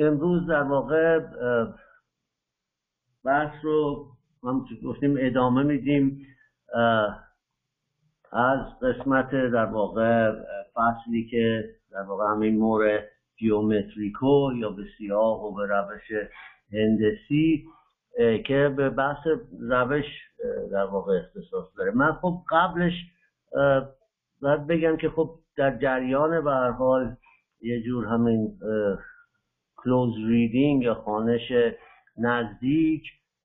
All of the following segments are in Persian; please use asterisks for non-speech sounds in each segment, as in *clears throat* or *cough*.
امروز در واقع بحث رو هم گفتیم ادامه میدیم از قسمت در واقع فصلی که در واقع همین مور جیومتریکو یا به سیاه و به روش هندسی که به بحث روش در واقع اختصاص داره. من خب قبلش باید بگم که خب در جریان به حال یه جور همین کلوز ریدینگ یا خانش نزدیک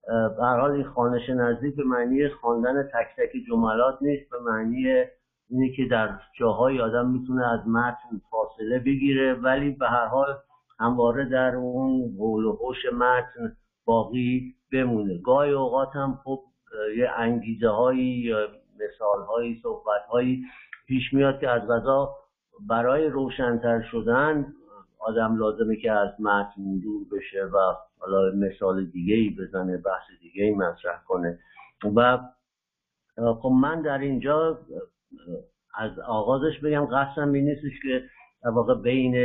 به حال این خانش نزدیک به معنی خواندن تک تک جملات نیست به معنی اینه که در جاهای آدم می‌تونه از متن فاصله بگیره ولی به هر حال همواره در اون قول و حوش متن باقی بمونه. گاهی اوقات هم خب یه انگیزه هایی یا مثال هایی صحبت هایی پیش میاد که از غذا برای روشنتر شدن آدم لازمه که از متن دور بشه و حالا مثال دیگه ای بزنه بحث دیگه ای مطرح کنه. و خب من در اینجا از آغازش بگم قصدم این نیستش که در واقع بین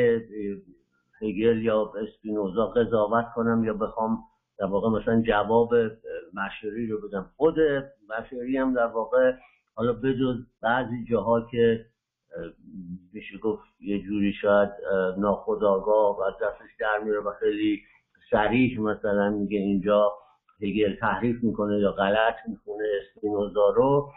هگل یا اسپینوزا قضاوت کنم یا بخوام در واقع مثلا جواب مشوری رو بدم. خود مشوری هم در واقع حالا بجز بعضی جاها که میشه گفت یه جوری شاید ناخداگاه و از دستش در میره و خیلی سریح مثلا میگه اینجا هگل تحریف می‌کنه یا غلط می‌کنه اسپینوزا رو.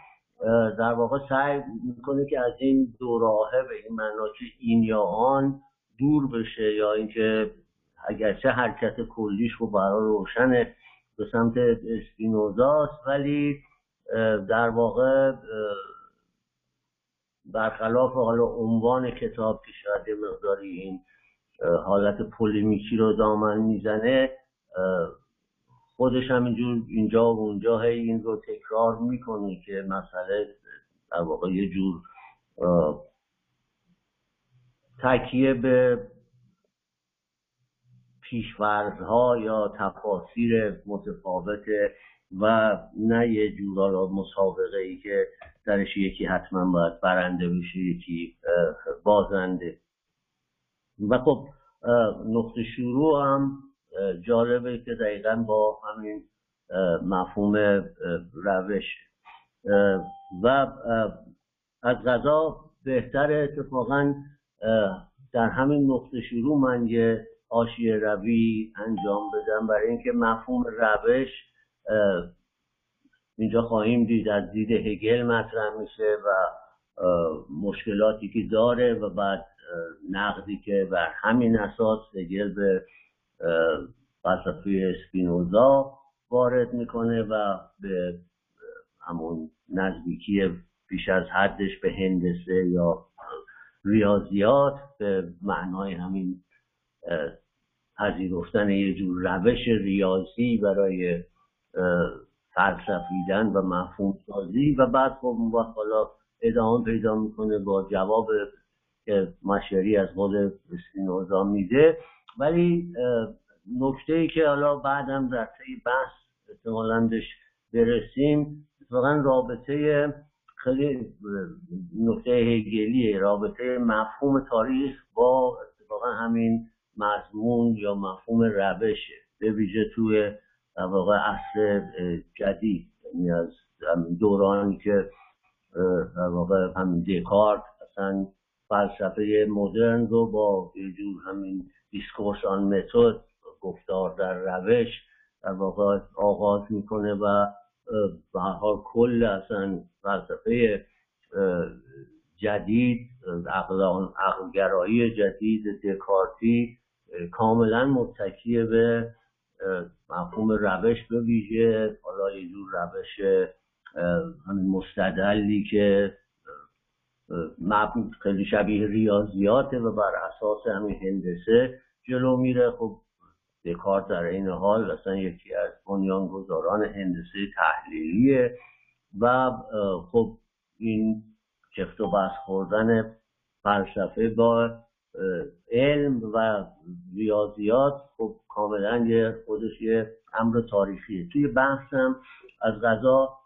در واقع سعی می‌کنه که از این دو راهه به این معنا که این یا آن دور بشه یا اینکه اگرچه حرکت کلیش رو برای روشنه به سمت اسپینوزاست ولی در واقع برخلاف حالا عنوان کتاب که شاید مقداری این حالت پولیمیکی رو دامن می‌زنه خودش هم اینجور اینجا و اونجا هی این رو تکرار می‌کنه که مسئله در واقع یه جور تکیه به پیشورزها یا تفاسیر متفاوت و نه یه جور مسابقه ای که درش یکی حتما باید برنده بشه یکی بازنده. و خب نقطه شروع هم جالبه که دقیقا با همین مفهوم روش و از غذا بهتر اتفاقا در همین نقطه شروع من یه آشیه روی انجام بدم برای اینکه مفهوم روش اینجا خواهیم دید از دید هگل مطرح میشه و مشکلاتی که داره و بعد نقدی که بر همین اساس هگل به فلسفه اسپینوزا وارد می‌کنه و به همون نزدیکی پیش از حدش به هندسه یا ریاضیات به معنای همین پذیرفتن یه جور روش ریاضی برای فلسفیدن و مفهوم سازی و بعد خب حالا ادامه پیدا می‌کنه با جواب که مشری از قول اسپینوزا میده. ولی نکته ای که حالا بعدم در طی بحث احتمالا برسیم اتفاقا رابطه خیلی نکته هگلیه رابطه مفهوم تاریخ با اتفاقا همین مضمون یا مفهوم روشه به ویژه توی در واقع عصر جدید یعنی از دورانی که در واقع همین دکارت اصلا فلسفه مدرن رو با یه جور همین دیسکورس آن متد گفتار در روش در واقع آغاز می‌کنه و به حال کل اصلا فلسفه جدید عقل عقلگرایی جدید دکارتی کاملا متکیه به مفهوم روش به ویژه حالا یه جور روش مستدلی که خیلی شبیه ریاضیاته و بر اساس همین هندسه جلو میره. خب دکارت در این حال اصلا یکی از بنیانگذاران هندسه تحلیلیه و خب این چفت و بس خوردن فلسفه با علم و ریاضیات خب کاملا یه خودش یه امر تاریخیه. توی بحثم از غذا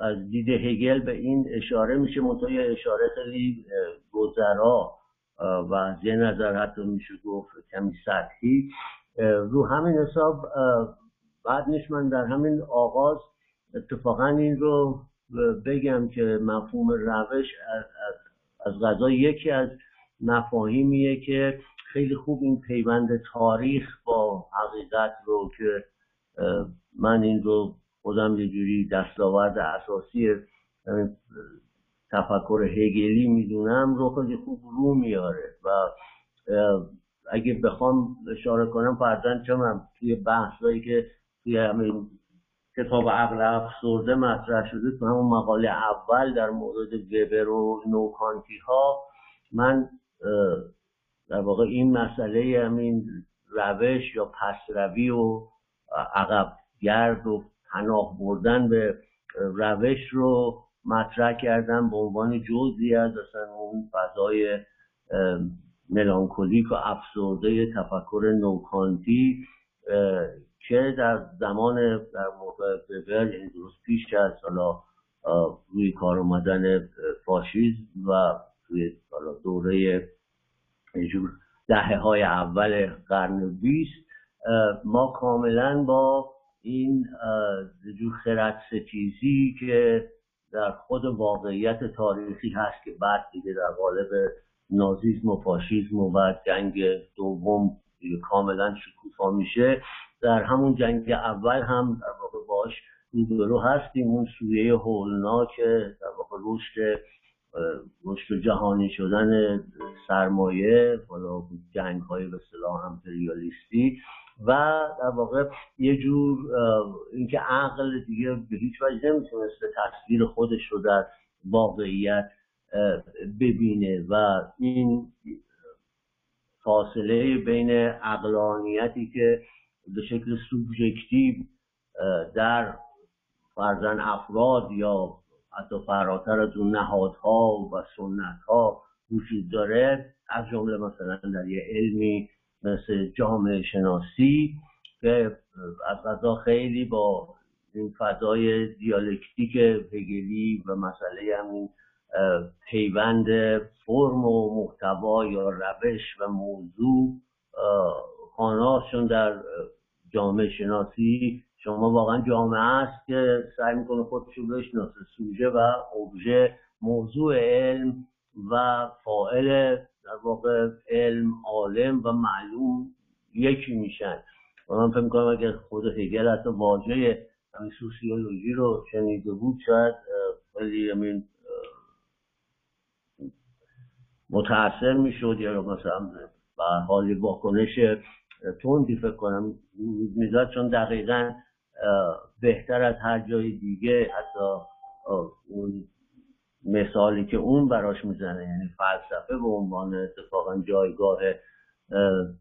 از دید هگل به این اشاره میشه. منتها اشاره خیلی گذرا و از یه نظر حتی میشه گفت کمی سطحی. رو همین حساب بعد نیست من در همین آغاز اتفاقا این رو بگم که مفهوم روش از, از, غذا یکی از مفاهیمیه که خیلی خوب این پیوند تاریخ با حقیقت رو که من این رو خودم یه جوری دستاورد اساسی تفکر هگلی می‌دونم رو خیلی خوب رو میاره و اگه بخوام اشاره کنم فرزن چون توی بحثایی که توی همین کتاب عقل افسرده مطرح شده تو همون مقاله اول در مورد وبر و نوکانتی ها من در واقع این مسئله همین روش یا پسروی و عقب گرد و پناه بردن به روش رو مطرح کردم به عنوان جزئی از اصلا اون فضای ملانکولیک و افسرده تفکر نوکانتی که در زمان در موقع یعنی درست پیش از حالا روی کار اومدن فاشیزم و توی دوره جور دهه های اول قرن بیست ما کاملا با این جور خرد که در خود واقعیت تاریخی هست که بعد دیگه در قالب نازیسم و فاشیزم و جنگ دوم کاملا شکوفا میشه. در همون جنگ اول هم در واقع باش روبرو هستیم اون سویه هولناک در واقع رشد رشد جهانی شدن سرمایه حالا جنگ های به صلاح امپریالیستی و در واقع یه جور اینکه عقل دیگه به هیچ وجه نمی‌تونسته تصویر خودش رو در واقعیت ببینه و این فاصله بین عقلانیتی که به شکل سوبژکتیو در فرزن افراد یا حتی فراتر از اون نهادها و سنتها وجود داره از جمله مثلا در یه علمی مثل جامعه شناسی که از غذا خیلی با این فضای دیالکتیک هگلی و مسئله همین پیوند فرم و محتوا یا روش و موضوع خانهاشون در جامعه شناسی شما واقعا جامعه است که سعی می‌کنه خودش رو بشناسه. سوژه و ابژه موضوع علم و فائل در واقع علم عالم و معلوم یکی میشن. و من فکر می‌کنم اگر خود هگل حتی واژه همین سوسیولوژی رو شنیده بود شاید خیلی همین متاثر می‌شد یا مثلا به حال واکنش تندی فکر کنم می‌داد چون دقیقا بهتر از هر جای دیگه حتی اون مثالی که اون براش می‌زنه یعنی فلسفه به عنوان اتفاقا جایگاه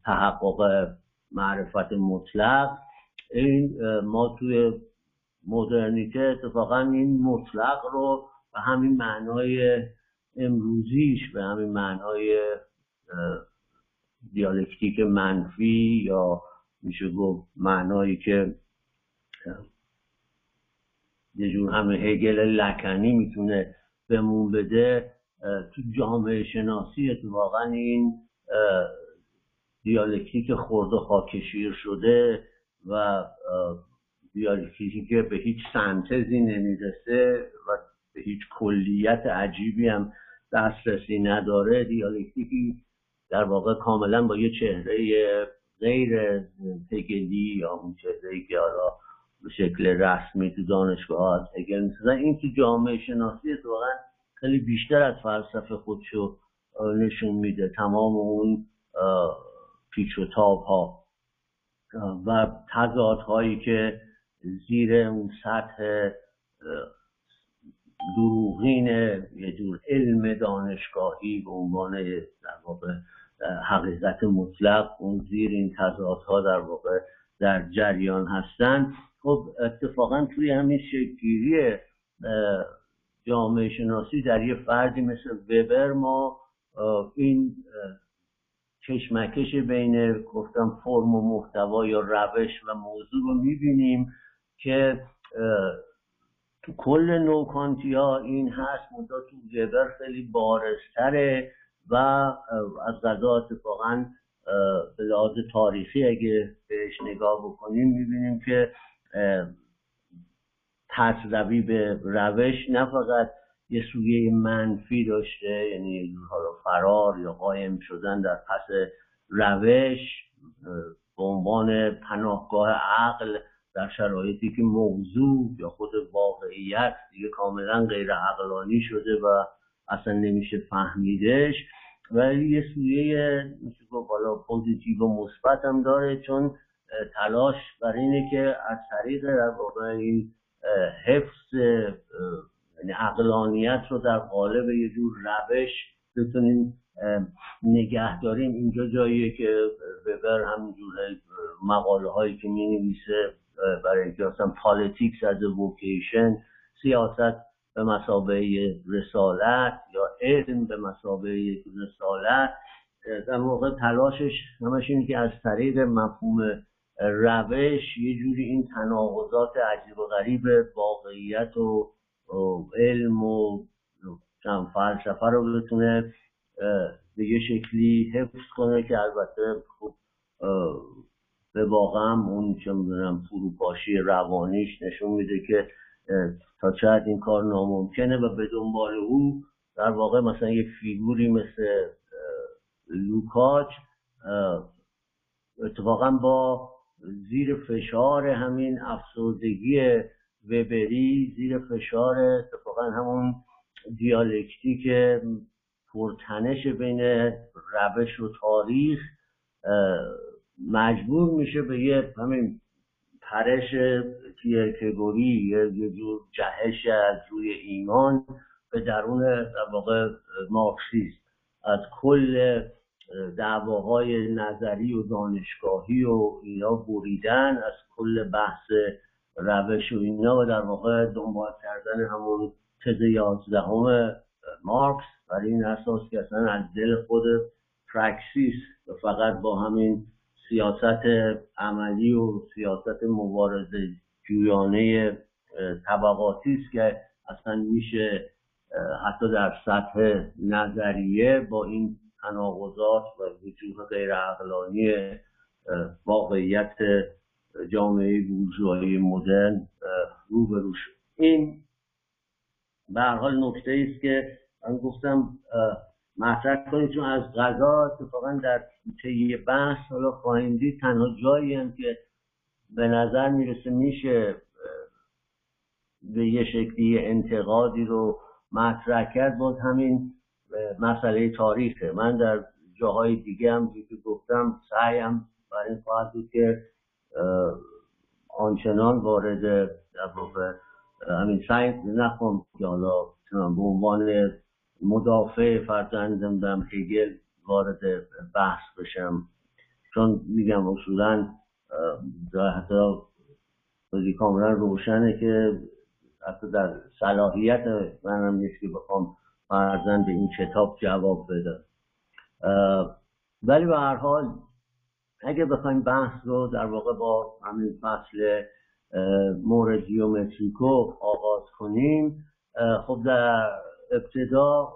تحقق معرفت مطلق این ما توی مدرنیته اتفاقا این مطلق رو به همین معنای امروزیش به همین معنای دیالکتیک منفی یا میشه گفت معنایی که یه جور همه هگل لکنی می‌تونه بهمون بده تو جامعه شناسی اتفاقا این دیالکتیک خورد و خاکشیر شده و دیالکتیکی که به هیچ سنتزی نمی‌رسه و به هیچ کلیت عجیبی هم دسترسی نداره. دیالکتیکی در واقع کاملا با یه چهره غیر تگلی یا اون چهره که شکل رسمی تو دانشگاه هگل این تو جامعه شناسی اتفاقا خیلی بیشتر از فلسفه خودشو نشون میده. تمام اون پیچ و تاب ها و تضاد هایی که زیر اون سطح دروغین یه جور علم دانشگاهی به عنوان در واقع حقیقت مطلق اون زیر این تضادها در واقع در جریان هستن. خب اتفاقا توی همین شکلگیری جامعه شناسی در یه فردی مثل وبر ما این کشمکش بین گفتم فرم و محتوا یا روش و موضوع رو می‌بینیم که تو کل نوکانتی ها این هست منتها تو وبر خیلی بارزتره و از غذا اتفاقا به لحاظ تاریخی اگه بهش نگاه بکنیم می‌بینیم که تصروی به روش نه فقط یه سویه منفی داشته یعنی حالا فرار یا قایم شدن در پس روش به عنوان پناهگاه عقل در شرایطی که موضوع یا خود واقعیت دیگه کاملا غیر عقلانی شده و اصلا نمیشه فهمیدش. ولی یه سویه میشه گفت حالا پوزیتیو و مثبت هم داره چون تلاش بر اینه که از طریق در واقع این حفظ یعنی عقلانیت رو در قالب یه جور روش بتونیم نگه داریم. اینجا جاییه که وبر همینجور مقاله هایی که می نویسه برای اینکه اصلا politics as vocation سیاست به مثابه رسالت یا علم به مثابه رسالت در واقع تلاشش همش اینه که از طریق مفهوم روش یه جوری این تناقضات عجیب و غریب واقعیت و علم و فلسفه رو بتونه به یه شکلی حفظ کنه که البته خب به واقعا اون چه می‌دونم فروپاشی روانیش نشون میده که تا چقدر این کار ناممکنه و به دنبال او در واقع مثلا یه فیگوری مثل لوکاچ اتفاقا با زیر فشار همین افسردگی وبری زیر فشار اتفاقا همون دیالکتیک پرتنش بین روش و تاریخ مجبور میشه به یه همین پرش کیرکگوری یه جور جهش از روی ایمان به درون در واقع مارکسیست از کل دعواهای نظری و دانشگاهی و اینا بریدن از کل بحث روش و اینا و در واقع دنبال کردن همون تز یازدهم مارکس. برای این اساس که اصلا از دل خود پرکسیس و فقط با همین سیاست عملی و سیاست مبارزه جویانه طبقاتی است که اصلا میشه حتی در سطح نظریه با این تناقضات و وجوه غیر عقلانی واقعیت جامعه بورژوایی مدرن روبرو شد. این به هر حال نکته است که من گفتم مطرح کنید چون از غذا اتفاقا در طی بحث حالا خواهیم دید تنها جایی هم که به نظر می‌رسه میشه به یه شکلی انتقادی رو مطرح کرد باز همین مسئله تاریخه. من در جاهای دیگه هم که گفتم سعیم برای این خواهد بود که آنچنان وارد در واقع همین سعی نخوام که حالا به عنوان مدافع فرزند نمی‌دونم هگل وارد بحث بشم. چون میگم اصولا حتی بازی کاملا روشنه که حتی در صلاحیت منم نیست که بخوام فرزن به این کتاب جواب بده. ولی به هر حال اگه بخوایم بحث رو در واقع با همین فصل مورد آغاز کنیم خب در ابتدا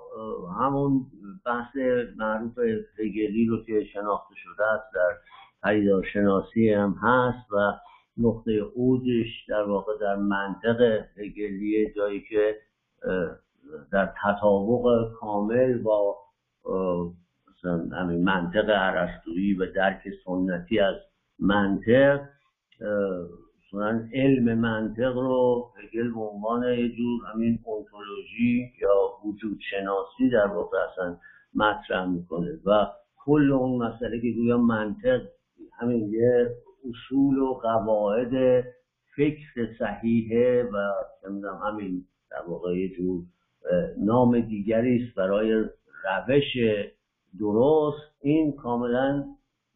همون بحث معروف هگلی رو که شناخته شده است در پدیدارشناسی هم هست و نقطه اوجش در واقع در منطق هگلی جایی که در تطابق کامل با همین منطق عرستویی و درک سنتی از منطق مثلا علم منطق رو هگل به عنوان یه جور همین اونتولوژی یا وجود شناسی در واقع اصلا مطرح می‌کنه و کل اون مسئله که گویا منطق همین یه اصول و قواعد فکر صحیحه و همین در واقع یه جور نام دیگری است برای روش درست. این کاملا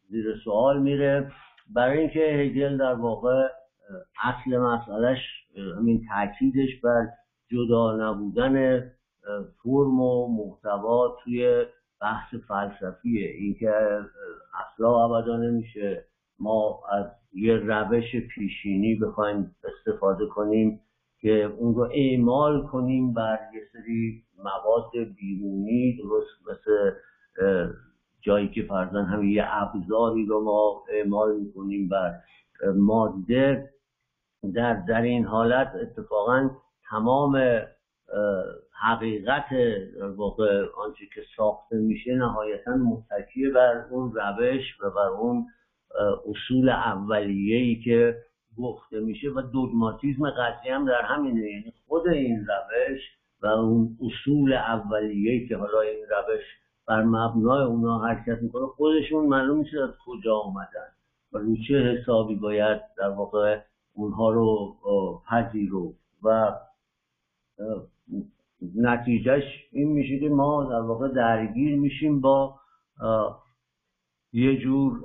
زیر سوال میره. برای اینکه هگل در واقع اصل مسئلهش همین تاکیدش بر جدا نبودن فرم و محتوا توی بحث فلسفیه. اینکه اصلا ابدا نمیشه ما از یه روش پیشینی بخوایم استفاده کنیم. که اون رو اعمال کنیم بر یه سری مواد بیرونی درست مثل جایی که فرزن همین یه ابزاری رو ما اعمال می‌کنیم بر ماده. در در این حالت اتفاقا تمام حقیقت واقع آنچه که ساخته میشه نهایتا متکی بر اون روش و بر اون اصول اولیه‌ای که گفته میشه و دوگماتیزم قضیه هم در همینه. یعنی خود این روش و اون اصول اولیه‌ای که حالا این روش بر مبنای اونا حرکت می‌کنه خودشون معلوم میشه از کجا آمدن. و رو چه حسابی باید در واقع اونها رو پذیرو و نتیجهش این میشه که ما در واقع درگیر میشیم با یه جور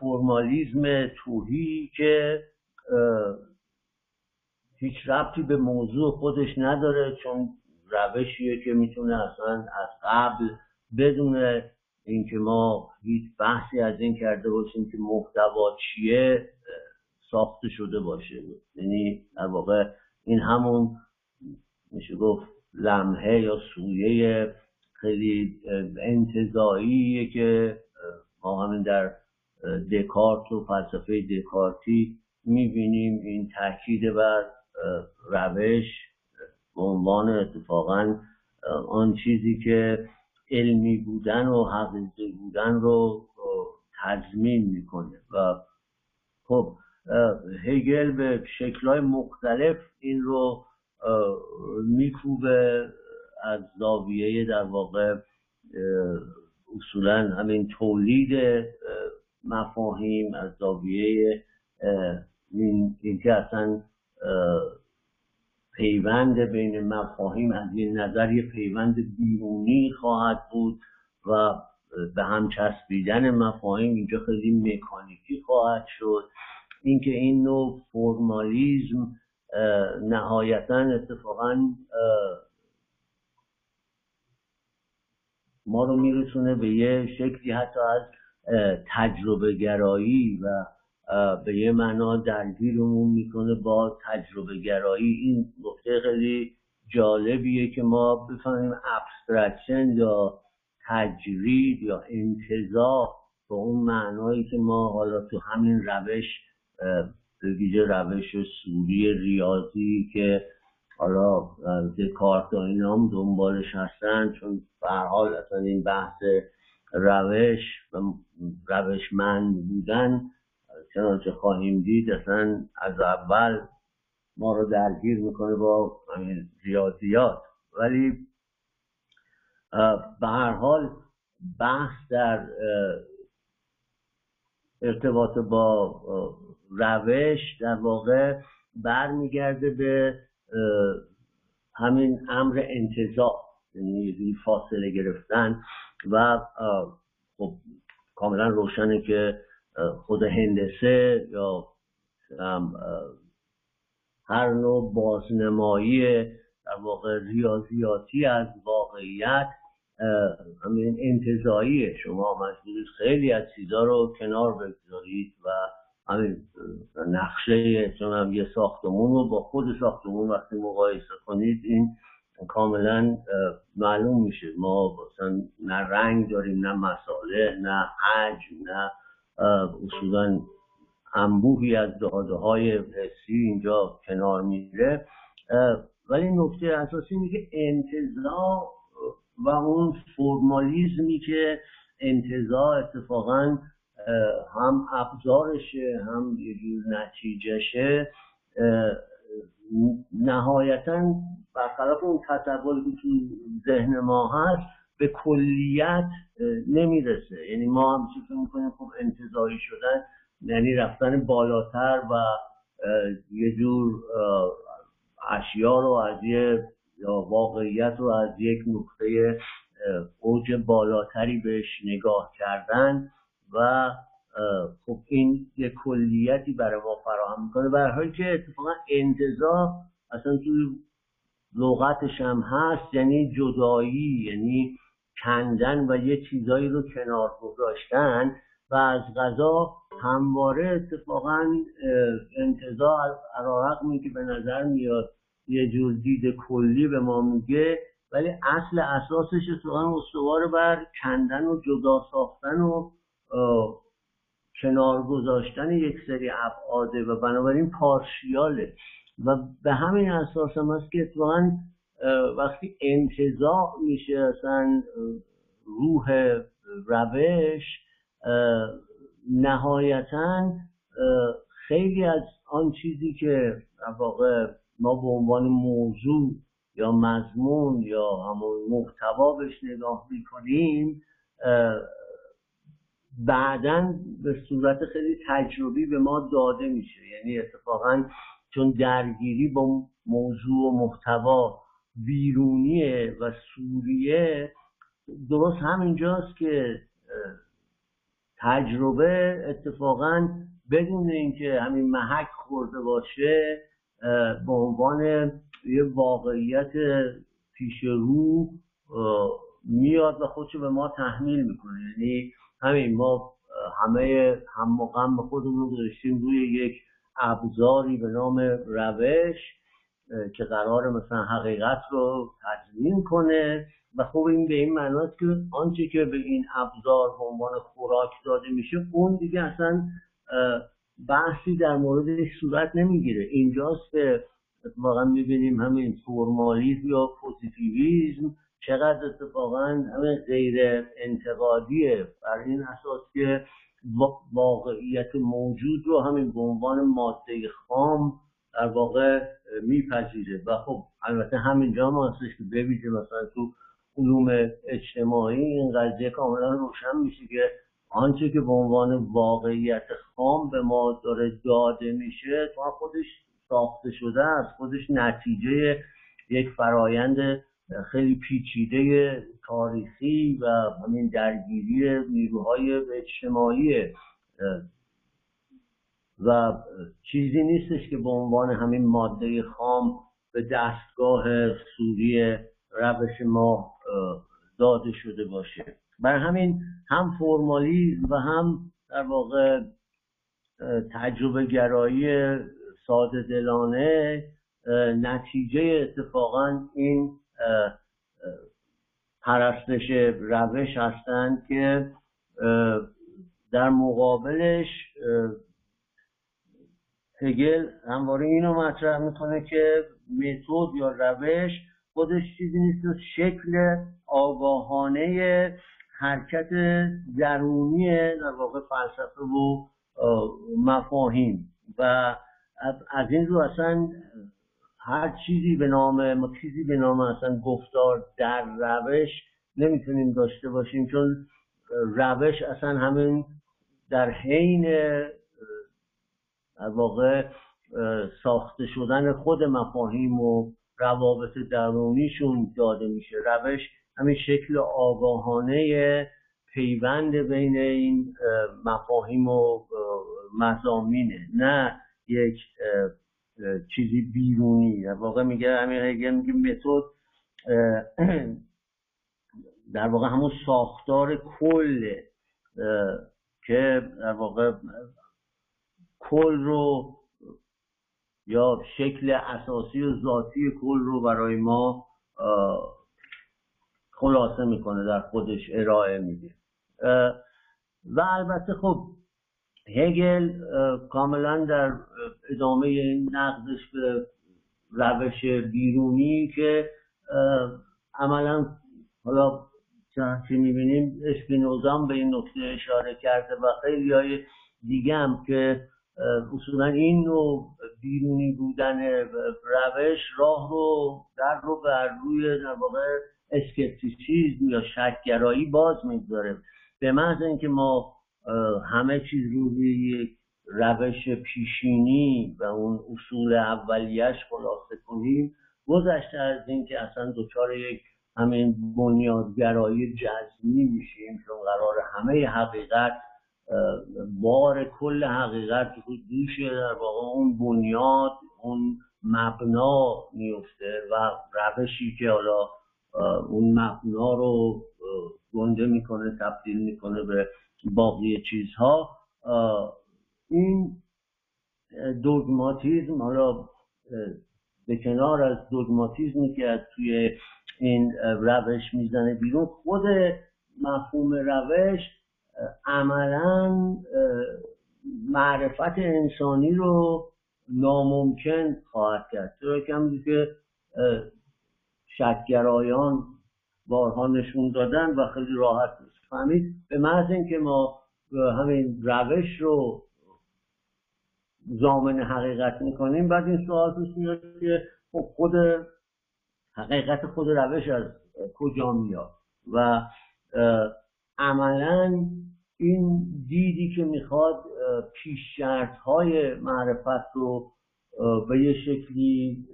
فرمالیزم توهی که هیچ ربطی به موضوع خودش نداره چون روشیه که می‌تونه اصلا از قبل بدون اینکه ما هیچ بحثی از این کرده باشیم که محتوا چیه ساخته شده باشه. یعنی در واقع این همون میشه گفت لمحه یا سویه خیلی انتظاییه که همین در دکارت و فلسفه دکارتی می‌بینیم این تاکید بر روش به عنوان اتفاقا آن چیزی که علمی بودن و حقیقی بودن رو تضمین می‌کنه. و خب هگل به شکلهای مختلف این رو میکوبه از زاویه در واقع اصولا همین تولید مفاهیم از زاویه اینکه اصلا پیوند بین مفاهیم از این نظر یه پیوند بیرونی خواهد بود و به هم چسبیدن مفاهیم اینجا خیلی مکانیکی خواهد شد. اینکه این نوع فرمالیزم نهایتا اتفاقا ما رو میرسونه به یه شکلی حتی از تجربه گرایی و به یه معنا درگیرمون می‌کنه با تجربه گرایی این نکته خیلی جالبیه که ما بفهمیم abstraction یا تجرید یا انتزاع به اون معنایی که ما حالا تو همین روش به ویژه روش صوری ریاضی که حالا دکارت و اینا هم دنبالش هستن چون حال اصلا این بحث روش و روشمند بودن چنانچه خواهیم دید اصلا از اول ما رو درگیر می‌کنه با ریاضیات ولی به هر حال بحث در ارتباط با روش در واقع برمیگرده به همین امر انتظار یعنی فاصله گرفتن و خب کاملا روشنه که خود هندسه یا هر نوع بازنمایی در واقع ریاضیاتی از واقعیت همین انتظاییه شما مجبورید خیلی از چیزا رو کنار بگذارید و همین نقشه چون یه ساختمون رو با خود ساختمون وقتی مقایسه کنید این کاملا معلوم میشه. ما مثلا نه رنگ داریم نه مساله نه حجم نه اصولا انبوهی از داده های حسی اینجا کنار میره. ولی نکته اساسی اینه که انتظار و اون فرمالیزمی که انتظار اتفاقا هم ابزارشه هم یه جور نتیجهشه. نهایتا برخلاف اون تصوری که تو ذهن ما هست به کلیت نمی‌رسه. یعنی ما هم فکر می‌کنیم خب انتظاری شدن یعنی رفتن بالاتر و یه جور اشیا رو از یه واقعیت رو از یک نقطه اوج بالاتری بهش نگاه کردن. و خب این یه کلیتی برای ما فراهم می‌کنه. برای حالی که اتفاقا انتظار اصلا توی لغتش هم هست یعنی جدایی یعنی کندن و یه چیزایی رو کنار گذاشتن و از غذا همواره اتفاقا انتظار می که به نظر میاد یه جور دید کلی به ما میگه ولی اصل اساسش اتفاقا استوار بر کندن و جدا ساختن و کنار گذاشتن یک سری ابعاده و بنابراین پارشیاله. و به همین اساس هم است که اتفاقا وقتی انتظاع میشه اصلا روح روش نهایتا خیلی از آن چیزی که واقع ما به عنوان موضوع یا مضمون یا همون محتوا بهش نگاه می‌کنیم بعدا به صورت خیلی تجربی به ما داده میشه. یعنی اتفاقا چون درگیری با موضوع و محتوا بیرونیه و سوریه درست همینجاست که تجربه اتفاقا بدون اینکه همین محک خورده باشه به عنوان یه واقعیت پیش رو میاد و خودشو به ما تحمیل می‌کنه. یعنی همین ما همه هم مقام خودمون رو داشتیم روی یک ابزاری به نام روش که قرار مثلا حقیقت رو تضمین کنه. و خب این به این معناست که آنچه که به این ابزار به عنوان خوراک داده میشه اون دیگه اصلا بحثی در موردش صورت نمی‌گیره. اینجاست که اتفاقا می‌بینیم همین فرمالیزم یا پوزیتیویزم چقدر اتفاقا همین غیر انتقادیه. بر این اساس که واقعیت موجود رو همین به عنوان ماده خام در واقع میپذیره. و خب البته همینجا ما هستش که ببینید مثلا تو علوم اجتماعی این قضیه کاملا روشن میشه که آنچه که به عنوان واقعیت خام به ما داره داده میشه تو خودش ساخته شده از خودش نتیجه یک فرایند خیلی پیچیده تاریخی و همین درگیری نیروهای اجتماعی و چیزی نیستش که به عنوان همین ماده خام به دستگاه سوری روش ما داده شده باشه. بر همین هم فرمالیزم و هم در واقع تجربه گرایی ساده دلانه نتیجه اتفاقا این پرستش روش هستند که در مقابلش هگل همواره اینو مطرح می‌کنه که متد یا روش خودش چیزی نیست شکل آگاهانه حرکت درونی در واقع فلسفه و مفاهیم. و از این رو اصلا هر چیزی به نام چیزی به نام اصلا گفتار در روش نمی‌تونیم داشته باشیم چون روش اصلا همین در حین واقع ساخته شدن خود مفاهیم و روابط درونیشون داده میشه. روش همین شکل آگاهانه پیوند بین این مفاهیم و مزامینه نه یک چیزی بیرونی. در واقع میگه همین هگل میگه متد در واقع همون ساختار کل که در واقع کل رو یا شکل اساسی و ذاتی کل رو برای ما خلاصه می‌کنه در خودش ارائه میده. و البته خب هگل کاملا در ادامه نقدش به روش بیرونی که عملا حالا چه می‌بینیم اسپینوزا به این نکته اشاره کرده و خیلی های دیگه هم که اصولا این نوع بیرونی بودن روش راه رو در رو بر روی در واقع اسکپتیسیزم یا شکگرایی باز می‌گذاره. به محض اینکه ما همه چیز رو یک روش پیشینی و اون اصول اولیش خلاصه کنیم گذشته از اینکه اصلا دچار یک همین بنیادگرایی جزمی میشیم چون قرار همه حقیقت بار کل حقیقت رو دوش در واقع اون بنیاد اون مبنا میفته و روشی که حالا اون مبنا رو گنده می‌کنه تبدیل می‌کنه به باقی چیزها. این دوگماتیزم حالا به کنار از دوگماتیزمی که از توی این روش می‌زنه بیرون خود مفهوم روش عملا معرفت انسانی رو ناممکن خواهد کرد. چرا که که شکگرایان بارها نشون دادن و خیلی راحت فهمید. به محض اینکه ما همین روش رو زامن حقیقت می‌کنیم بعد این سوال پیش میاد که خب خود حقیقت خود روش از کجا میاد؟ و عملا این دیدی که می‌خواد پیش های معرفت رو به یه شکلی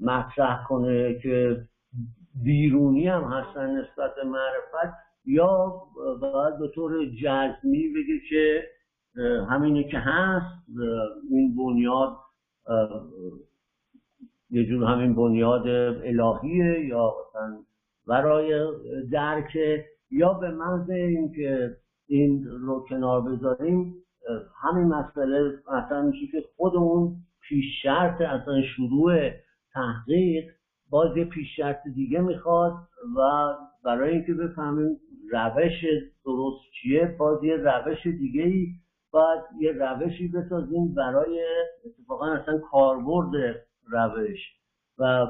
مطرح کنه که بیرونی هم هستن نسبت معرفت یا باید به طور جزمی بگه که همینه که هست این بنیاد یه جور همین بنیاد الهیه یا مثلا برای درک یا به محض اینکه این رو کنار بذاریم همین مسئله مثلا میشه که خود اون پیش شرط اصلا شروع تحقیق باز یه پیش شرط دیگه می‌خواد و برای اینکه بفهمیم روش درست چیه باز یه روش دیگه ای باید یه روشی بسازیم برای اتفاقا اصلا کاربرد روش. و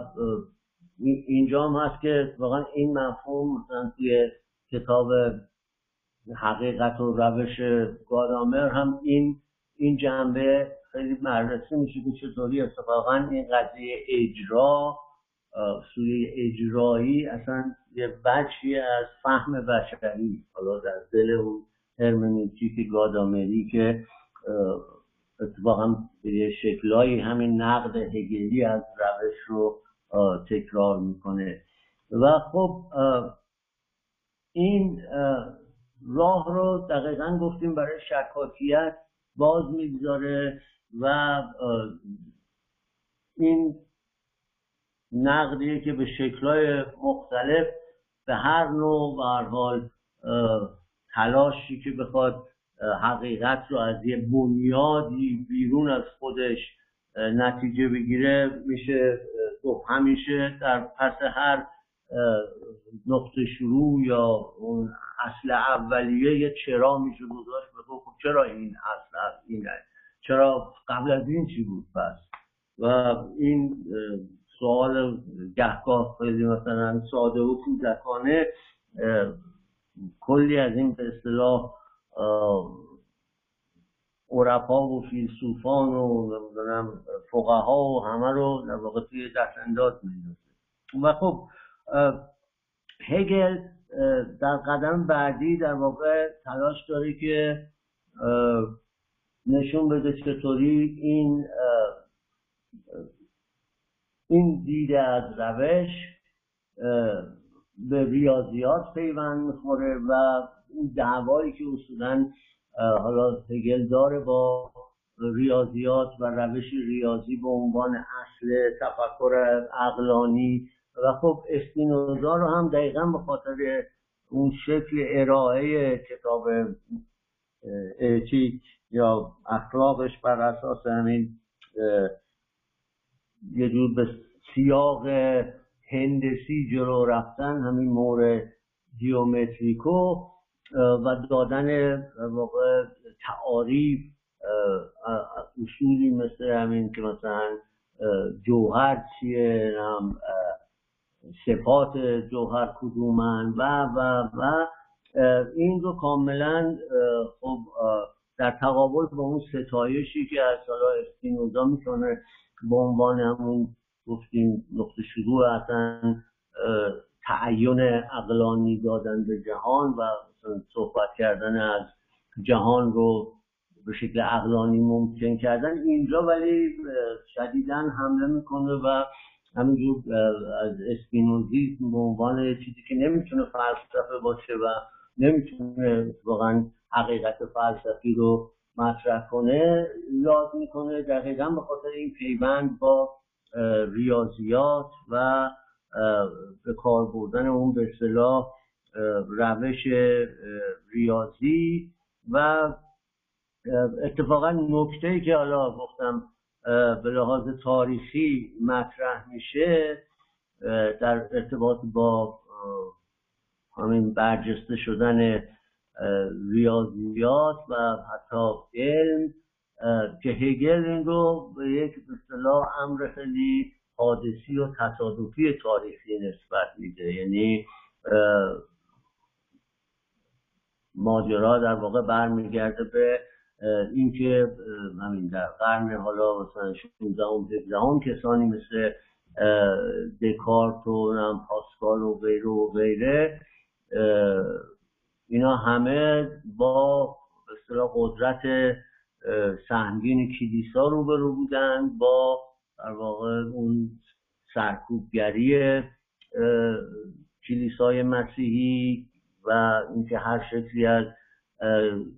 اینجا هم هست که واقعا این مفهوم مثلا توی کتاب حقیقت و روش گادامر هم این این جنبه خیلی بررسی میشه که چطوری اتفاقا این قضیه اجرا سوی اجرایی اصلا یه بچی از فهم بشری حالا در دل اون هرمنوتیک گادامری که اتفاقا به یه شکلایی همین نقد هگلی از روش رو تکرار می‌کنه. و خب این راه رو دقیقا گفتیم برای شکاکیت باز می‌گذاره و این نقدیه که به شکلهای مختلف به هر نوع به حال تلاشی که بخواد حقیقت رو از یه بنیادی بیرون از خودش نتیجه بگیره میشه گفت همیشه در پس هر نقطه شروع یا اون اصل اولیه یه چرا میشه گذاشت بگو خب چرا این اصل اینه چرا قبل از این چی بود پس؟ و این سوال گهگاه خیلی مثلا ساده و کودکانه کلی از این به اصطلاح عرفا و فیلسوفان و نمی‌دونم فقها و همه رو در واقع توی دست انداز و خب هگل در قدم بعدی در واقع تلاش داره که نشون بده چطوری این این دیده از روش به ریاضیات پیوند می‌خوره و این دعوایی که اصولا حالا هگل داره با ریاضیات و روش ریاضی به عنوان اصل تفکر اقلانی و خب اسپینوزا رو هم دقیقا به خاطر اون شکل ارائه کتاب اتیک یا اخلاقش بر اساس همین یه جور به سیاق هندسی جلو رفتن همین مور دیومتریکو و دادن واقع تعاریف اصولی مثل همین که مثلا جوهر چیه صفات جوهر کدومن و و و این رو کاملا خب در تقابل با اون ستایشی که از حالا اسپینوزا می‌کنه به عنوان همون گفتیم نقطه شروع اصلا تعین اقلانی دادن به جهان و صحبت کردن از جهان رو به شکل اقلانی ممکن کردن اینجا ولی شدیدا حمله می‌کنه و همینجور از اسپینوزیسم به عنوان چیزی که نمی‌تونه فلسفه باشه و نمی‌تونه واقعا حقیقت فلسفی رو مطرح کنه یاد می‌کنه دقیقا به خاطر این پیوند با ریاضیات و به کار بردن اون به اصطلاح روش ریاضی و اتفاقا نکته که حالا گفتم به لحاظ تاریخی مطرح میشه در ارتباط با همین برجسته شدن ریاضیات و حتی علم که هگل این رو به یک اصطلاح امر خیلی حادثی و تصادفی تاریخی نسبت میده. یعنی ماجرا در واقع برمیگرده به اینکه همین در قرن حالا مثلا 16 هم کسانی مثل دکارت و پاسکال و غیره و غیره اینا همه با اصطلاح قدرت سهمگین کلیسا روبرو بودن با در واقع اون سرکوبگری کلیسای مسیحی و اینکه هر شکلی از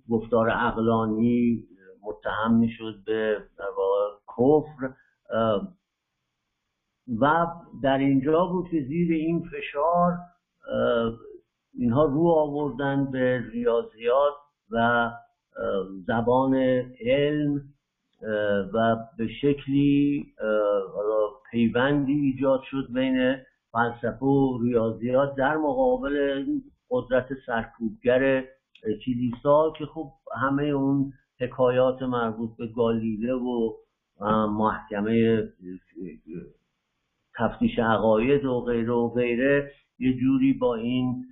گفتار اقلانی متهم می‌شد به در واقع کفر. و در اینجا بود که زیر این فشار اینها رو آوردن به ریاضیات و زبان علم و به شکلی پیوندی ایجاد شد بین فلسفه و ریاضیات در مقابل قدرت سرکوبگر کلیسا که خب همه اون حکایات مربوط به گالیله و محکمه تفتیش عقاید و غیره و غیره یه جوری با این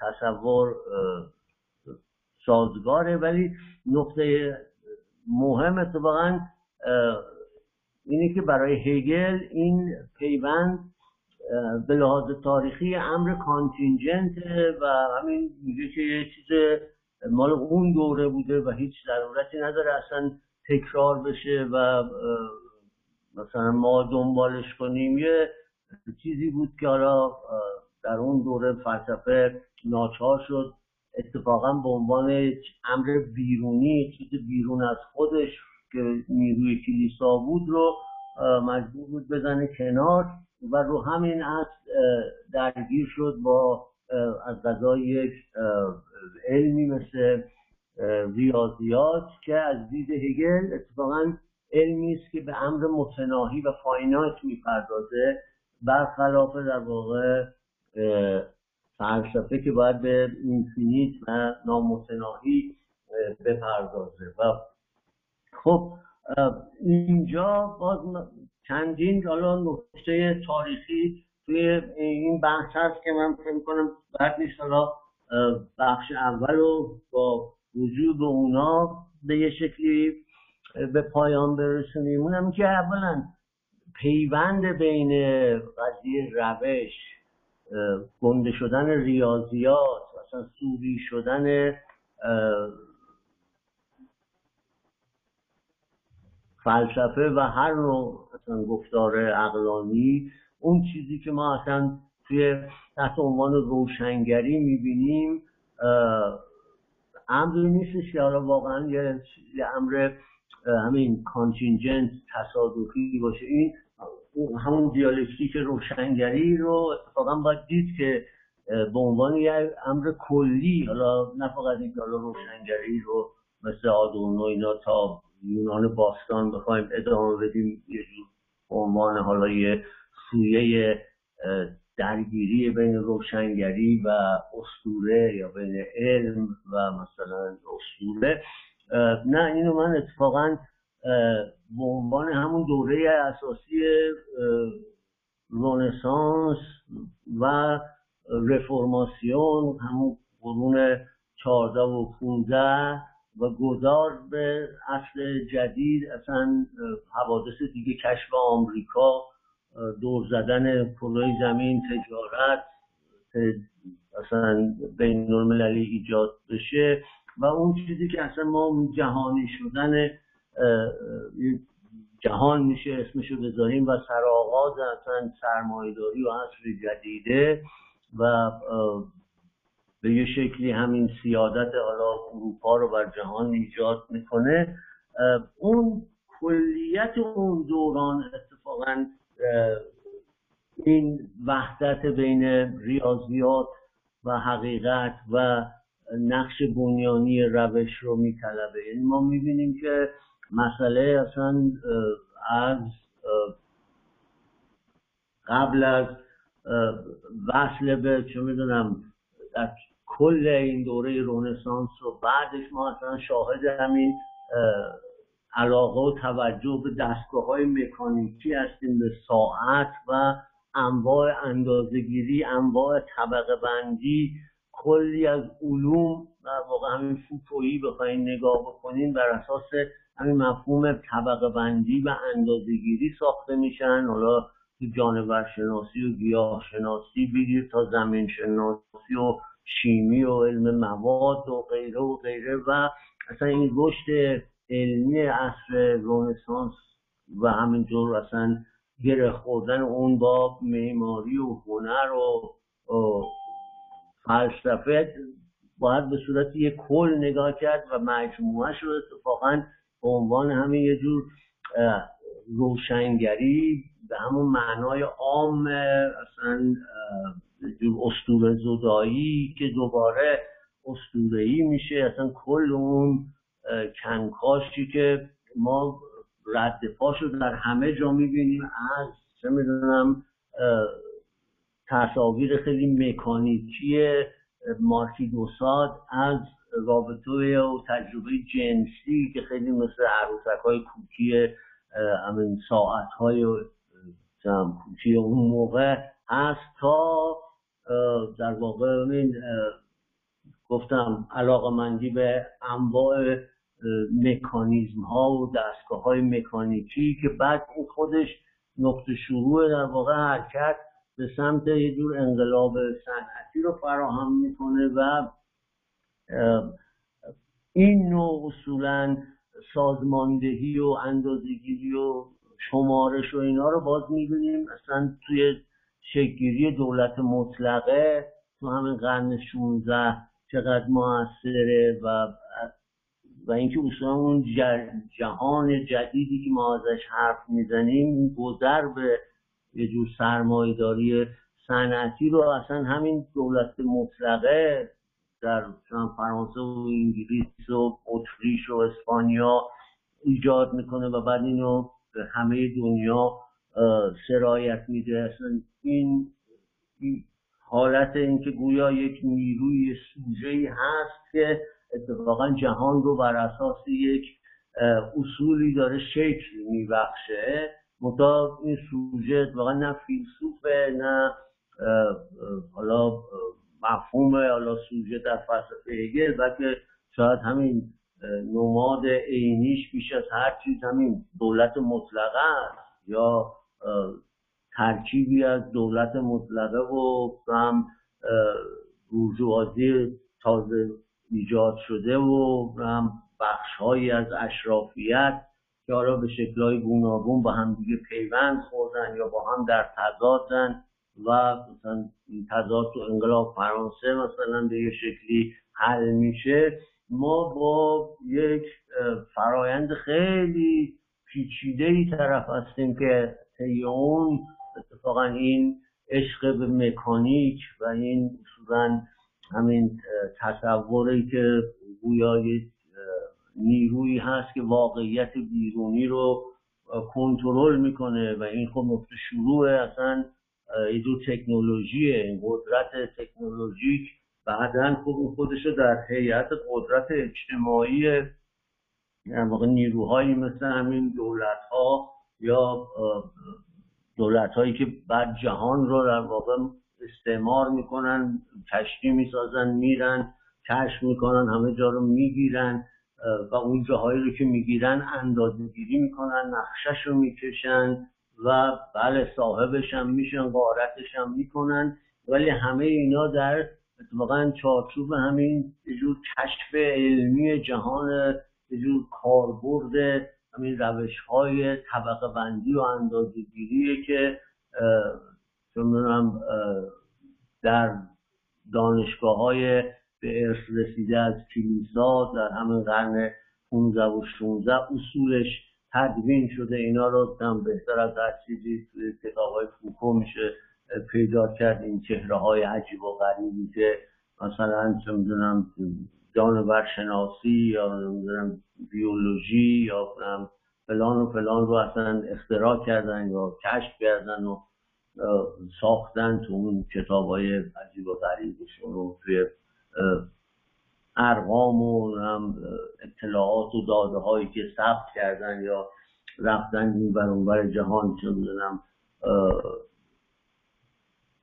تصور سازگاره ولی نقطه مهم اتفاقا اینه که برای هگل این پیوند به لحاظ تاریخی امر کانتینجنت و همین میگه که یه چیز مال اون دوره بوده و هیچ ضرورتی نداره اصلا تکرار بشه و مثلا ما دنبالش کنیم. یه چیزی بود که حالا در اون دوره فلسفه ناچار شد. اتفاقا به عنوان امر بیرونی چیز بیرون از خودش که نیروی کلیسا بود رو مجبور بود بزنه کنار و رو همین از درگیر شد با از قضا یک علمی مثل ریاضیات که از دید هگل اتفاقا علمی است که به امر متناهی و finite می‌پردازه برخلاف در واقع فلسفه که باید به infinite و نامتناهی بپردازه. و خب اینجا باز چندین حالا نقطه تاریخی توی این بحث هست که من فکر کنم بعد نیست. حالا بخش اول رو با وجود اونا به یه شکلی به پایان برسونیم. اونم که اولا پیوند بین قضیه روش گنده شدن ریاضیات مثلا سوری شدن فلسفه و هر نوع اصلا گفتار اقلانی اون چیزی که ما اصلا توی تحت عنوان روشنگری می‌بینیم امری نیستش که حالا واقعا یه امر همین کانتینجنت تصادفی باشه. این همون دیالکتیک روشنگری رو اتفاقا باید دید که به عنوان یه امر کلی حالا نه فقط اینکه حالا روشنگری رو مثل آدورنو اینا تا یونان باستان بخوایم ادامه بدیم یه جور عنوان حالا یه سویه درگیری بین روشنگری و اسطوره یا بین علم و مثلا اسطوره. نه اینو من اتفاقا به عنوان همون دوره اساسی رونسانس و رفرماسیون همون قرون چهارده و 15 و گذار به اصل جدید اصلا حوادث دیگه کشف آمریکا دور زدن کلوی زمین تجارت اصلا بین المللی ایجاد بشه و اون چیزی که اصلا ما جهانی شدن جهان میشه اسمشو بذاریم و سرآغاز اصلا سرمایداری و عصر جدیده و به یه شکلی همین سیادت حالا اروپا رو بر جهان ایجاد می‌کنه. اون کلیت اون دوران اتفاقا این وحدت بین ریاضیات و حقیقت و نقش بنیانی روش رو میطلبه. یعنی ما می‌بینیم که مسئله اصلا از قبل از وصل به چه می‌دونم در کل این دوره رونسانس و بعدش ما اصلا شاهد همین علاقه و توجه به دستگاه های مکانیکی هستیم به ساعت و انواع اندازگیری انواع طبقه بندی کلی از علوم در واقع همین فوتویی بخواین نگاه بکنین بر اساس همین مفهوم طبقه بندی و اندازگیری ساخته میشن. حالا جانور شناسی و گیاه شناسی بگیر تا زمین شناسی و شیمی و علم مواد و غیره و غیره و اصلا این رشد علمی عصر رونسانس و همینجور اصلا گره خوردن اون با معماری و هنر و, فلسفه باید به صورت یک کل نگاه کرد و مجموعه شد اتفاقا به عنوان همین یه جور روشنگری به همون معنای عام اصلا اسطوره زدایی که دوباره اسطوره‌ای میشه. اصلا کل اون کنکاشی که ما رد پاشو در همه جا می‌بینیم از چه می‌دونم تصاویر خیلی مکانیکی مارکی دوساد از رابطه و تجربه جنسی که خیلی مثل عروسک های کوکی همین ساعت های کوکی اون موقع هست تا در واقع این گفتم علاقه مندی به انواع مکانیزم ها و دستگاه های مکانیکی که بعد این خودش نقطه شروع در واقع حرکت به سمت یه جور انقلاب صنعتی رو فراهم می‌کنه و این نوع اصولا سازماندهی و اندازگیری و شمارش و اینا رو باز می‌بینیم. اصلا توی شکلگیری دولت مطلقه تو همین قرن 16 چقدر موثره و و اینکه اصولا اون جهان جدیدی که ما ازش حرف می‌زنیم گذر به یه جور سرمایداری صنعتی رو. اصلا همین دولت مطلقه در فرانسه و انگلیس و اتریش و اسپانیا ایجاد می‌کنه و بعد اینو به همه دنیا سرایت میده. اصلا این, این حالت اینکه گویا یک نیروی سوژه هست که اتفاقا جهان رو بر اساس یک اصولی داره شکل میبخشه متا این سوژه اتفاقا نه فیلسوفه نه حالا مفهوم حالا سوژه در فلسفه هگل بلکه شاید همین نماد عینیش بیش از هر چیز همین دولت مطلقه است یا ترکیبی از دولت مطلقه و هم بورژوازی تازه ایجاد شده و هم بخشهایی از اشرافیت که حالا به شکلهای گوناگون با هم دیگه پیوند خوردن یا با هم در تضادن. و مثلا تضاد تو انقلاب فرانسه مثلا به یه شکلی حل میشه ما با یک فرایند خیلی پیچیده ای طرف هستیم که طی اون اتفاقا این عشق به مکانیک و این اصولا همین تصوری که گویا نیرویی هست که واقعیت بیرونی رو کنترل می‌کنه و این خب نقطه شروع اصلا. این قدرت تکنولوژیک. بعدا خب خودش رو در هیئت قدرت اجتماعی واقع نیروهایی مثل همین دولت ها یا دولت هایی که بعد جهان رو در واقع استعمار می‌کنن کشتی می‌سازن میرن کشف می‌کنن همه جا رو می‌گیرن و اون جاهایی رو که می‌گیرن اندازه گیری می‌کنن نقشش رو می‌کشن. و بله صاحبش هم میشن غارتش هم می‌کنن ولی همه اینا در اتفاقا چارچوب همین یه جور کشف علمی جهان یه جور کاربرد همین روش های طبقه بندی و اندازه گیریه که چون در دانشگاه های به ارث رسیده از کلیسا در همین قرن 15 و 16 اصولش تدوین شده اینا رو هم بهتر از هر چیزی توی کتاب های فوکو میشه پیدا کرد. این چهره های عجیب و غریبی که مثلا چه می‌دونم جانور شناسی یا نمی‌دونم بیولوژی یا فلان و فلان رو اصلا اختراع کردن یا کشف کردن و ساختن تو اون کتاب های عجیب و غریبشون و توی ارقام و اطلاعات و داده هایی که ثبت کردن یا رفتن این بر جهان چه می‌دونم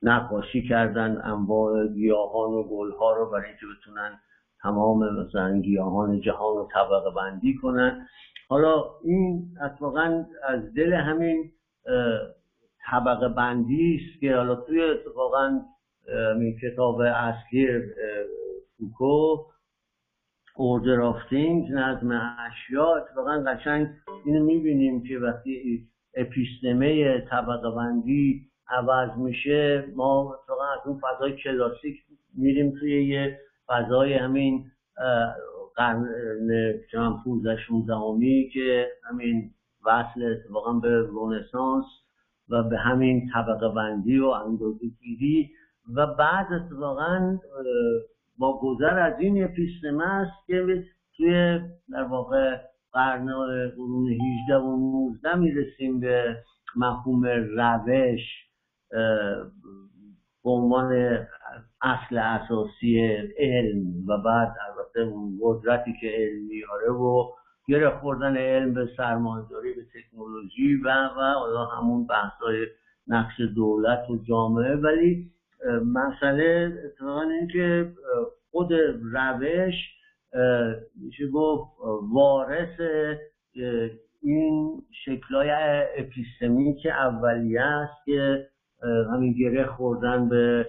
نقاشی کردن انواع گیاهان و گلها رو برای اینکه بتونن تمام مثلا گیاهان جهان رو طبقه بندی کنن. حالا این اتفاقا از دل همین طبقه بندی است که حالا توی اتفاقا این کتاب اصلی فوکو اوردر آف نظم اشیا اتفاقا قشنگ اینو می‌بینیم که وقتی اپیستمه طبقه بندی عوض میشه ما اتفاقا از اون فضای کلاسیک میریم توی یه فضای همین قرن 15 16 که همین وصل اتفاقا به رونسانس و به همین طبقه بندی و اندازه گیری و بعد اتفاقا با گذر از این اپیستمه است که توی در واقع قرن قرون 18 و 19 می‌رسیم به مفهوم روش به عنوان اصل اساسی علم و بعد البته قدرتی که علم میاره و گره خوردن علم به سرمایه‌داری به تکنولوژی و و همون بحثای نقش دولت و جامعه. ولی مسئله اتفاقا این که خود روش میشه گفت وارث این شکلای اپیستمی که اولیه است که همین گره خوردن به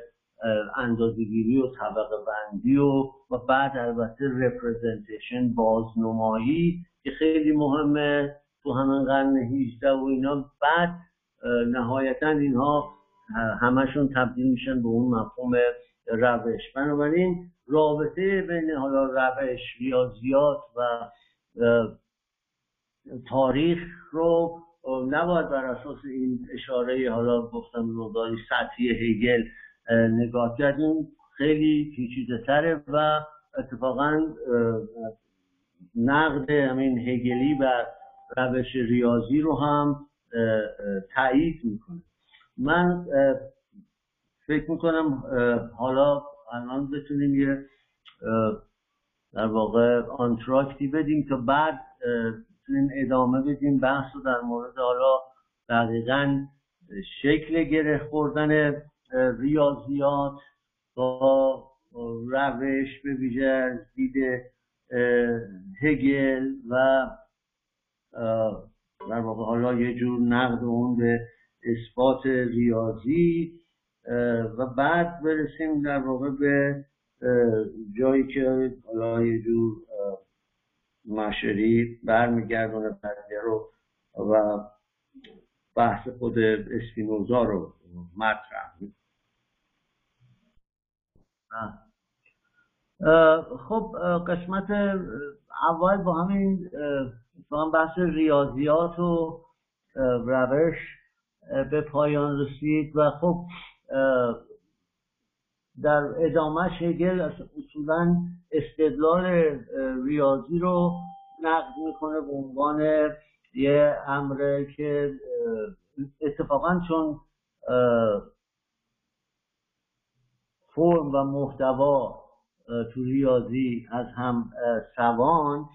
اندازگیری و طبقه بندی و و بعد البته رپرزنتیشن بازنمایی که خیلی مهمه تو همین قرن 18 و اینا. بعد نهایتا اینها همشون تبدیل میشن به اون مفهوم روش. بنابراین رابطه بین حالا روش ریاضیات و تاریخ رو نباید بر اساس این اشاره حالا گفتم مقداری سطحی هگل نگاه کردیم خیلی پیچیده تره و اتفاقا نقد همین هگلی و روش ریاضی رو هم تایید می‌کنه. من فکر می‌کنم حالا الان بتونیم یه در واقع آنتراکتی بدیم تا بعد بتونیم ادامه بدیم بحث رو در مورد حالا دقیقا شکل گره خوردن ریاضیات با روش به ویژه از دید هگل و در واقع حالا یه جور نقد اون به اثبات ریاضی و بعد برسیم در واقع به جایی که حالا یه جور مشری برمیگردونه پدیده رو و بحث خود اسپینوزا رو مطرح. خب قسمت اول با همین بحث ریاضیات و روش به پایان رسید و خب در ادامهش هگل اصولا استدلال ریاضی رو نقد می‌کنه به عنوان یه امر که اتفاقا چون فرم و محتوا تو ریاضی از هم سوان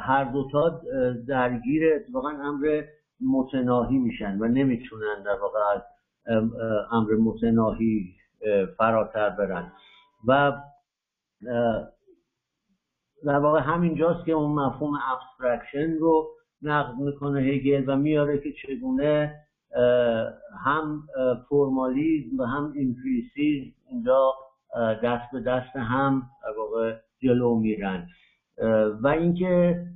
هر دوتا درگیر اتفاقا امر متناهی میشن و نمی‌تونن در واقع از امر متناهی فراتر برن. و در واقع همینجاست که اون مفهوم abstraction رو نقد می‌کنه هگل و میاره که چگونه هم فرمالیزم و هم empiricism اینجا دست به دست هم در واقع جلو میرن. و اینکه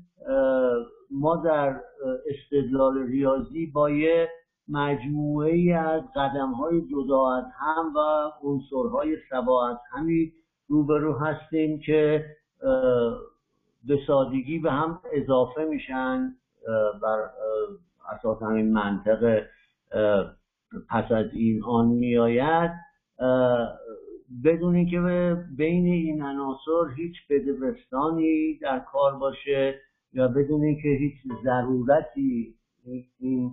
ما در استدلال ریاضی با یه مجموعه ای از قدم های جدا از هم و عنصرهای سوا از همی روبرو هستیم که به سادگی به هم اضافه میشن بر اساس همین منطق پس از این آن میآید. بدون اینکه بین این عناصر هیچ بدبستانی در کار باشه. یا بدون اینکه هیچ ضرورتی این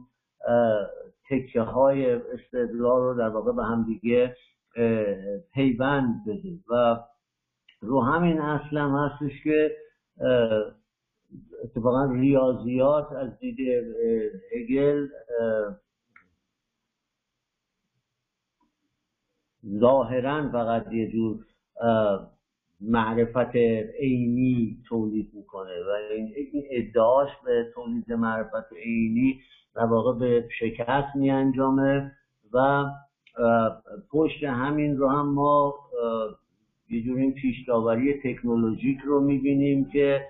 تکه های استدلال رو در واقع به هم دیگه پیوند بده و رو همین اصلا هستش که اتفاقا ریاضیات از دید هگل ظاهرا فقط یه جور معرفت عینی تولید می‌کنه و این ادعاش به تولید معرفت عینی در واقع به شکست می انجامه و پشت همین رو هم ما یه جور این پیشتاوری تکنولوژیک رو می‌بینیم که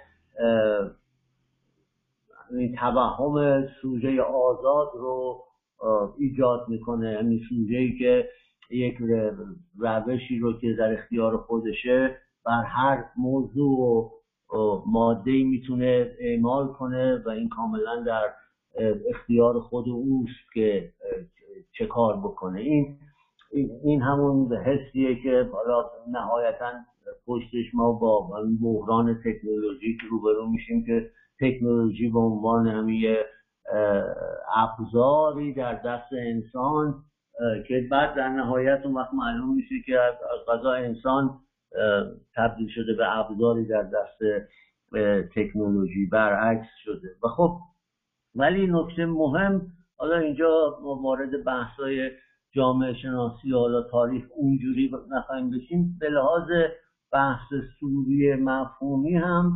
این توهم سوژه آزاد رو ایجاد می‌کنه. یعنی سوژه که یک روشی رو که در اختیار خودشه بر هر موضوع و ماده می‌تونه اعمال کنه و این کاملا در اختیار خود اوست که چه کار بکنه. این این همون حسیه که حالا نهایتا پشتش ما با بحران تکنولوژیک روبرو میشیم که تکنولوژی به عنوان همین ابزاری در دست انسان که بعد در نهایت اون وقت معلوم میشه که از غذا انسان تبدیل شده به ابزاری در دست تکنولوژی برعکس شده. و خب ولی نکته مهم حالا اینجا ما وارد بحثای جامعه شناسی حالا تاریخ اونجوری نخواهیم بشیم. به لحاظ بحث سوری مفهومی هم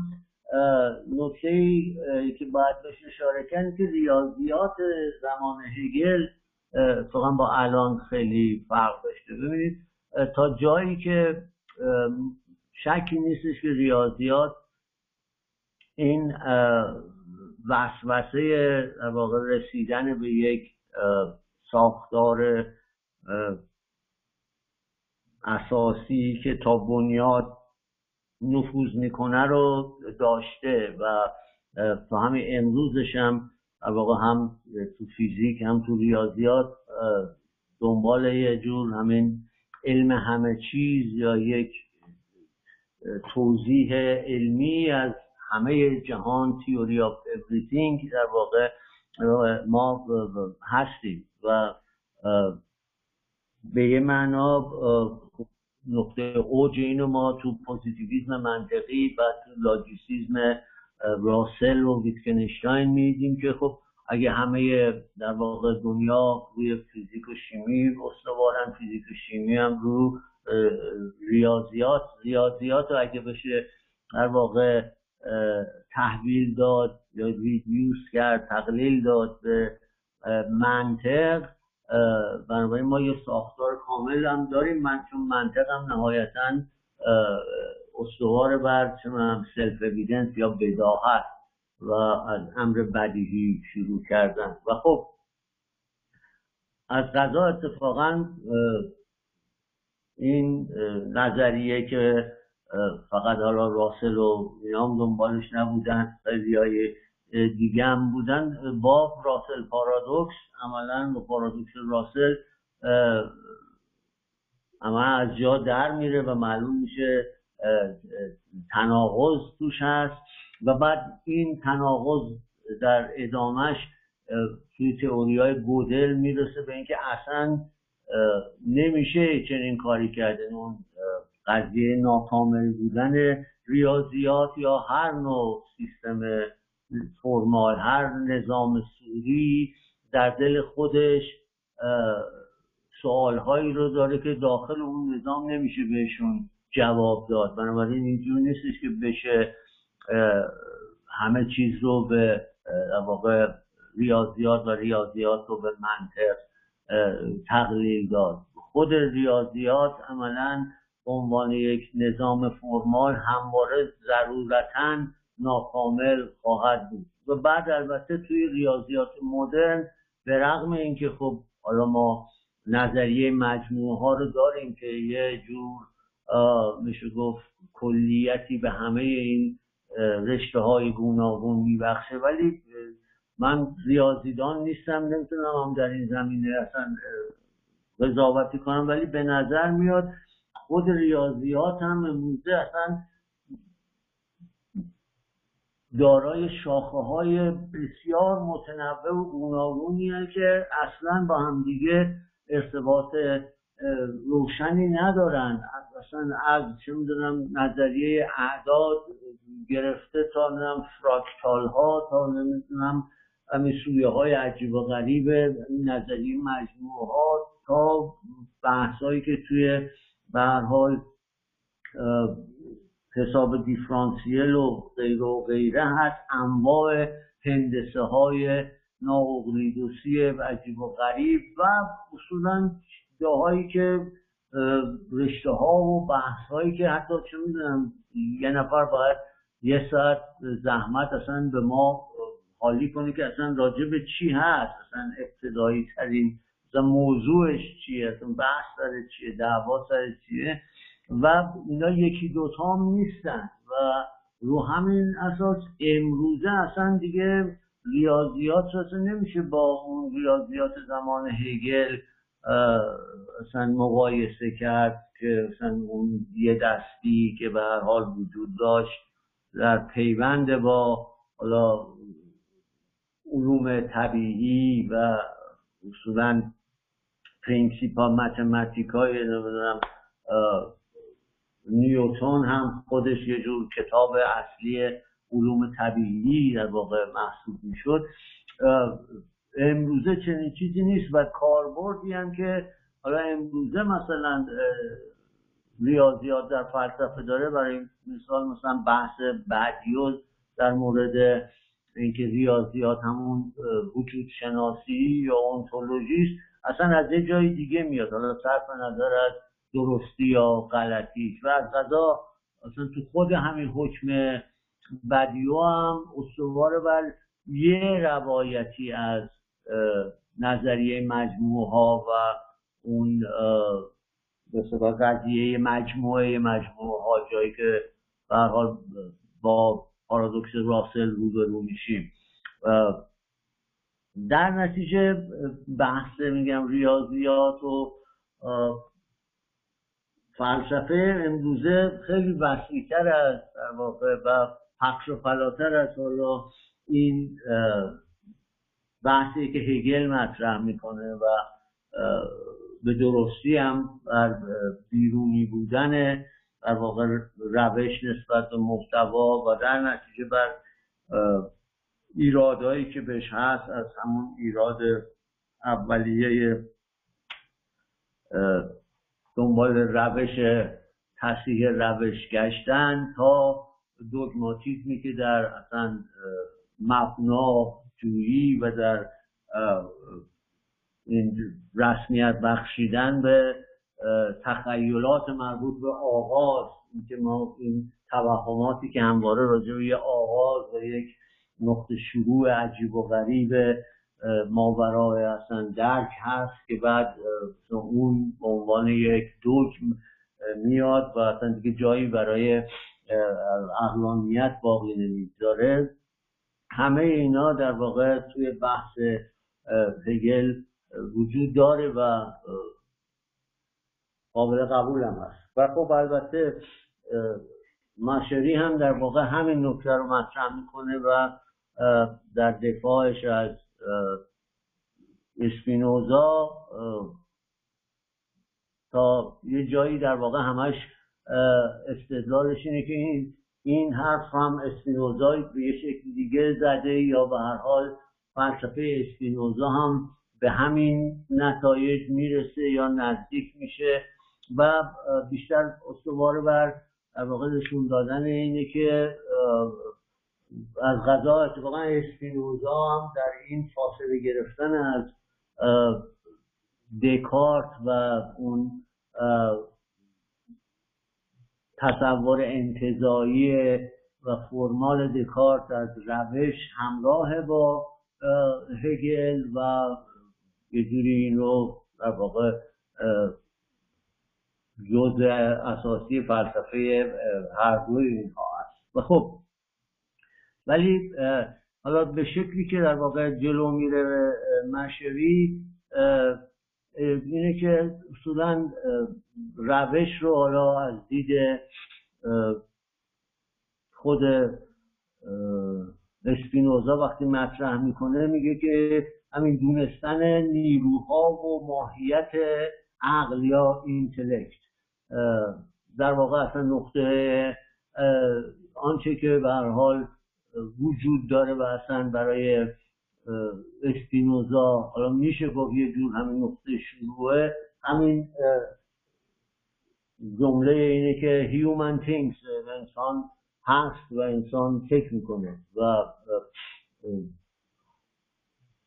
نکته که باید بهش اشاره که ریاضیات زمان هگل اتفاقا با الان خیلی فرق داشته. ببینید تا جایی که شکی نیستش که ریاضیات این وسوسه واقع رسیدن به یک ساختار اساسی که تا بنیاد نفوذ می‌کنه رو داشته و تا همین امروزش هم واقع هم تو فیزیک هم تو ریاضیات دنبال یه جور همین علم همه چیز یا یک توضیح علمی از همه جهان تیوری آف everything در واقع ما هستیم و به یه معنا نقطه اوج اینو ما تو پوزیتیویزم منطقی و تو logicism راسل و ویتکنشتاین می‌دیدیم که خب اگه همه در واقع دنیا روی فیزیک و شیمی استوارن فیزیک و شیمی هم رو ریاضیات ریاضیات رو اگه بشه در واقع تحویل داد یا ریدیوس کرد تقلیل داد به منطق بنابراین ما یه ساختار کامل هم داریم. من چون منطق هم نهایتا استوار بر چون سلف اویدنس یا بداهت و از امر بدیهی شروع کردن. و خب از غذا اتفاقا این نظریه که فقط حالا راسل و اینام دنبالش نبودن خیلی دیگه هم بودن. با راسل پارادوکس عملا با پارادوکس راسل اما از جا در میره و معلوم میشه تناقض توش هست. و بعد این تناقض در ادامش توی تئوری های گودل می‌رسه به اینکه اصلا نمیشه چنین کاری کردن اون قضیه ناکامل بودن ریاضیات یا هر نوع سیستم فرمال هر نظام سوری در دل خودش سوالهایی رو داره که داخل اون نظام نمیشه بهشون جواب داد. بنابراین اینجور نیستش که بشه همه چیز رو به واقع ریاضیات و ریاضیات رو به منطق تقلیل داد. خود ریاضیات عملا عنوان یک نظام فرمال همواره ضرورتا ناکامل خواهد بود. و بعد البته توی ریاضیات مدرن به رغم اینکه خب حالا ما نظریه مجموعه ها رو داریم که یه جور میشه گفت کلیتی به همه این رشته های گوناگون میبخشه. ولی من ریاضیدان نیستم نمی‌تونم هم در این زمینه اصلا قضاوتی کنم. ولی به نظر میاد خود ریاضیات هم امروزه اصلا دارای شاخه های بسیار متنوع و گوناگونی که اصلا با همدیگه ارتباط روشنی ندارن. اصلا از چه می‌دونم نظریه اعداد گرفته تا نمی‌دونم فراکتال ها تا نمی‌دونم سویه های عجیب و غریب نظریه مجموعه ها تا بحث هایی که توی به حال حساب دیفرانسیل و غیره و غیره هست. انواع هندسه های ناقلیدوسی عجیب و غریب و اصولا جاهایی که رشته ها و بحث هایی که حتی چه یه نفر باید یه ساعت زحمت اصلا به ما حالی کنه که اصلا راجع به چی هست اصلا ابتدایی ترین اصلا موضوعش چیه اصلا بحث سر چیه دعوا سر چیه؟ و اینا یکی دوتا هم نیستن و رو همین اساس امروزه اصلا دیگه ریاضیات اصلا نمیشه با اون ریاضیات زمان هگل اصلا مقایسه کرد که اصلا اون یه دستی که به هر حال وجود داشت در پیوند با حالا علوم طبیعی و اصولا پرینسیپا متمتیک های نمی‌دونم نیوتون هم خودش یه جور کتاب اصلی علوم طبیعی در واقع محسوب می‌شد. امروزه چنین چیزی نیست و کاربردی هم که حالا امروزه مثلا ریاضیات در فلسفه داره برای مثال مثلا بحث بعدیوز در مورد اینکه ریاضیات همون وجود شناسی یا اونتولوژی اصلا از یه جای دیگه میاد. حالا صرف نظر از درستی یا غلطیش و از غذا اصلا تو خود همین حکم بدیو هم استوار بر یه روایتی از نظریه مجموعه ها و اون به قضیه مجموعه مجموعه ها جایی که حال با پارادوکس راسل روبرو میشیم. در نتیجه بحث میگم ریاضیات و فلسفه امروزه خیلی وسیعتر از در واقع و پخش و فلاتر از حالا این بحثی که هگل مطرح می‌کنه و به درستی هم بر بیرونی بودن در واقع روش نسبت به محتوا و در نتیجه بر ایرادهایی که بهش هست از همون ایراد اولیه دنبال روش تصحیح روش گشتن تا دوگماتیزمی که در اصلا مبنا جویی و در این رسمیت بخشیدن به تخیلات مربوط به آغاز اینکه ما این توهماتی که همواره راجع به آغاز و یک نقطه شروع عجیب و غریب ماورای اصلا درک هست که بعد اون به عنوان یک دوگم میاد و اصلا دیگه جایی برای اقلانیت باقی نمی‌ذاره همه اینا در واقع توی بحث هگل وجود داره و قابل قبول هم هست. و خب البته مشری هم در واقع همین نکته رو مطرح می‌کنه و در دفاعش از اسپینوزا تا یه جایی در واقع همش استدلالش اینه که این این حرف هم اسپینوزا به یه شکل دیگه زده یا به هر حال فلسفه اسپینوزا هم به همین نتایج می‌رسه یا نزدیک میشه و بیشتر استوار بر واقع نشون دادن اینه که از غذا اتفاقا اسپینوزا هم در این فاصله گرفتن از دکارت و اون تصور انتظایی و فرمال دکارت از روش همراه با هگل و یه جوری این رو در واقع جزء اساسی فلسفه هر دوی اینها است. و خب ولی حالا به شکلی که در واقع جلو میره مشوی اینه که اصولا روش رو حالا از دید خود اسپینوزا وقتی مطرح می‌کنه میگه که همین دونستن نیروها و ماهیت عقل یا اینتلکت. در واقع اصلا نقطه آنچه که به حال وجود داره و اصلا برای اسپینوزا. حالا میشه گفت یه جور همین نقطه شروعه. همین جمله اینه که human things انسان هست و انسان فکر می‌کنه و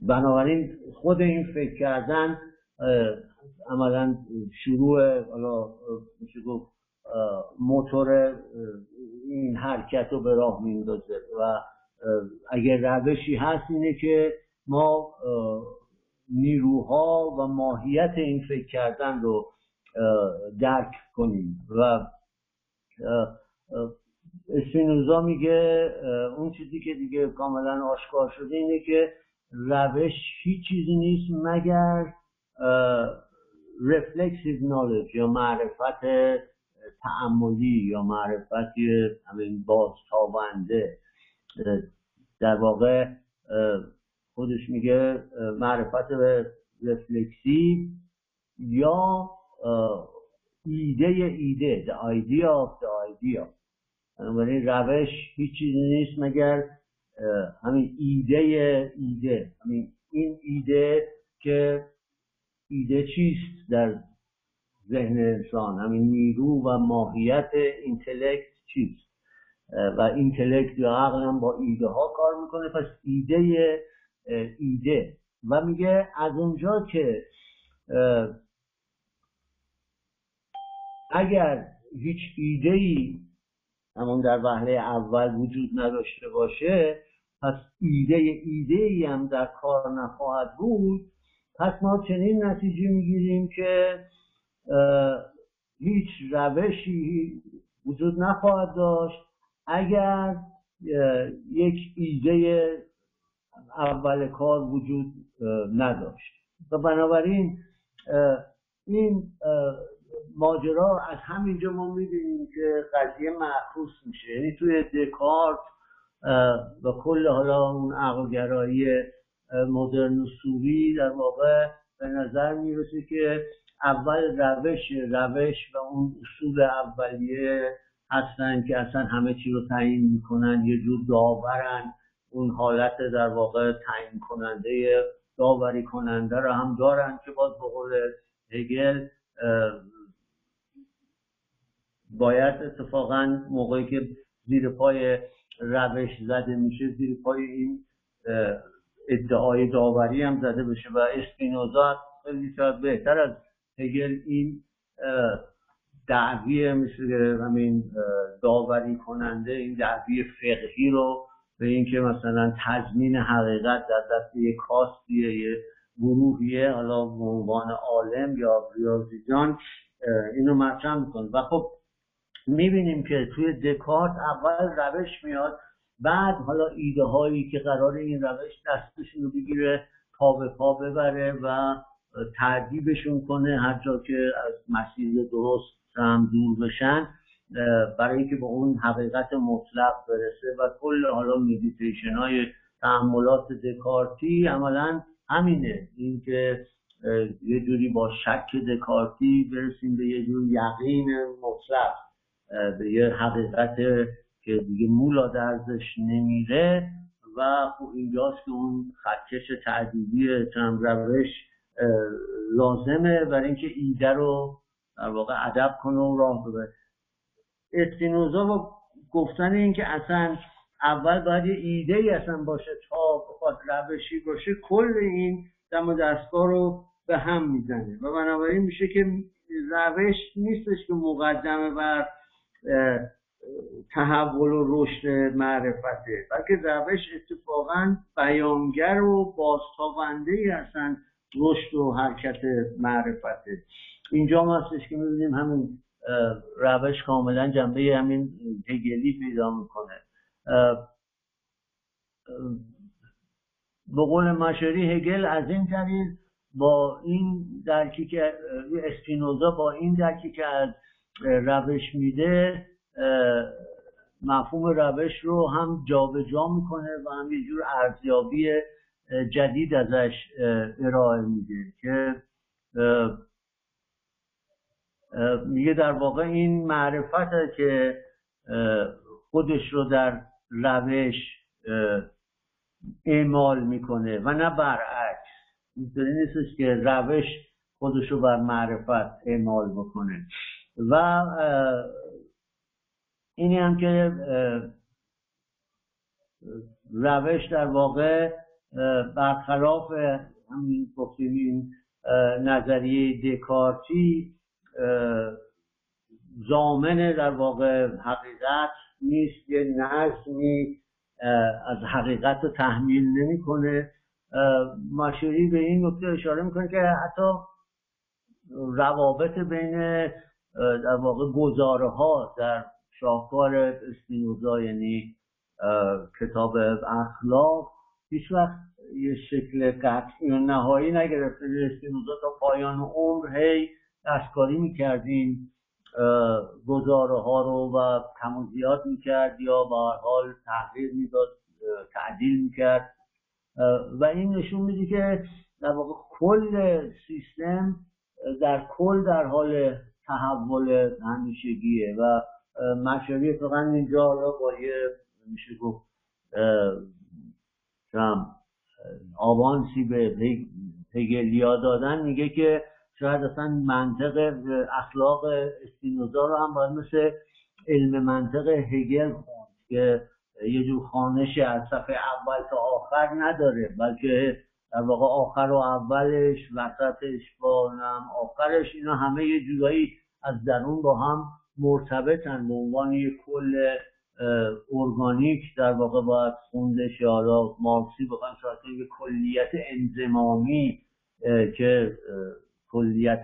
بنابراین خود این فکر کردن عملا شروع حالا میشه گفت موتور این حرکت رو به راه میندازه و اگر روشی هست اینه که ما نیروها و ماهیت این فکر کردن رو درک کنیم و اسپینوزا میگه اون چیزی که دیگه کاملا آشکار شده اینه که روش هیچ چیزی نیست مگر reflexive knowledge یا معرفت تعملی یا معرفتی همین بازتابنده. در واقع خودش میگه معرفت رفلکسی یا ایده ایده the idea of the idea. بنابراین روش هیچ چیزی نیست مگر همین ایده ایده. همین این ایده که ایده چیست در ذهن انسان؟ همین نیرو و ماهیت اینتلکت چیست؟ و اینتلکت یا عقل هم با ایده ها کار می‌کنه. پس ایده ایده. و میگه از اونجا که اگر هیچ ایده ای همون در وهله اول وجود نداشته باشه پس ایده ایده ای هم در کار نخواهد بود. پس ما چنین نتیجه می‌گیریم که هیچ روشی وجود نخواهد داشت. اگر یک ایده اول کار وجود نداشت. و بنابراین این ماجرا از همینجا ما می‌بینیم که قضیه معکوس میشه. یعنی توی دکارت و کل حالا اون عقلگرایی مدرن و سوری در واقع به نظر می‌رسه که اول روش روش و اون اصول اولیه هستن که اصلا همه چی رو تعیین می‌کنن یه جور داورن. اون حالت در واقع تعیین کننده داوری کننده رو هم دارن که باز به قول هگل باید اتفاقا موقعی که زیر پای روش زده میشه زیر پای این ادعای داوری هم زده بشه. و اسپینوزا خیلی شاید بهتر از هگل این دعوی مثل همین داوری کننده این دعوی فقهی رو به اینکه مثلا تضمین حقیقت در دست یک کاستیه یه گروهیه حالا به عنوان عالم یا ریاضیجان اینو مطرح می‌کنه. و خب می‌بینیم که توی دکارت اول روش میاد بعد حالا ایده هایی که قرار این روش دستشون رو بگیره پا به پا ببره و تعدیبشون کنه هر جا که از مسیر درست دور بشن برای اینکه به اون حقیقت مطلق برسه و کل حالا مدیتیشن های تحملات دکارتی عملا همینه. اینکه یه جوری با شک دکارتی برسیم به یه جور یقین مطلق به یه حقیقت که دیگه مولا درزش نمیره و خب اینجاست که اون خطکش تعدیدی چند روش لازمه. برای اینکه ایده رو در واقع ادب کنه و راه ببره. اسپینوزا با گفتن اینکه اصلا اول باید یه ایده ای اصلا باشه تا بخواد روشی باشه کل این دم و دستگاه رو به هم می‌زنه. و بنابراین میشه که روش نیستش که مقدمه بر تحول و رشد معرفته بلکه روش اتفاقا بیانگر و بازتابنده ای هستن رشد و حرکت معرفته. اینجا ما هستش که می‌بینیم همین روش کاملا جنبه همین هگلی پیدا می‌کنه. به قول مشاری هگل از این طریق با این درکی که اسپینوزا با این درکی که از روش میده مفهوم روش رو هم جابجا جا می‌کنه و هم یه جور ارزیابی جدید ازش ارائه میده که میگه در واقع این معرفت که خودش رو در روش اعمال می‌کنه و نه برعکس. اینطوری نیستش که روش خودش رو بر معرفت اعمال بکنه. و اینی هم که روش در واقع برخلاف همین گفتیم نظریه دکارتی زامن در واقع حقیقت نیست یه نظمی از حقیقت رو تحمیل نمی‌کنه. ماشوری به این نکته اشاره می‌کنه که حتی روابط بین در واقع گزاره ها در شاهکار اسپینوزا یعنی کتاب اخلاق هیچ وقت یه شکل قطعی و نهایی نگرفته. اسپینوزا تا پایان عمر هی دستکاری می‌کردیم گزاره ها رو و زیاد می‌کرد یا به حال تحقیق می‌داد تعدیل می‌کرد. و این نشون میده که در واقع کل سیستم در کل در حال تحول همیشگیه و مشاری فقط اینجا با یه میشه گفت آوانسی به هگلیا دادن میگه که شاید اصلا منطق اخلاق اسپینوزا رو هم باید مثل علم منطق هگل خوند که یه جور خانش از صفحه اول تا آخر نداره بلکه در واقع آخر و اولش وسطش با آخرش اینا همه یه جورایی از درون با هم مرتبطن به عنوان یک کل ارگانیک در واقع باید خوندش یا مارکسی بخوایم شاید یه کلیت انزمامی که کلیت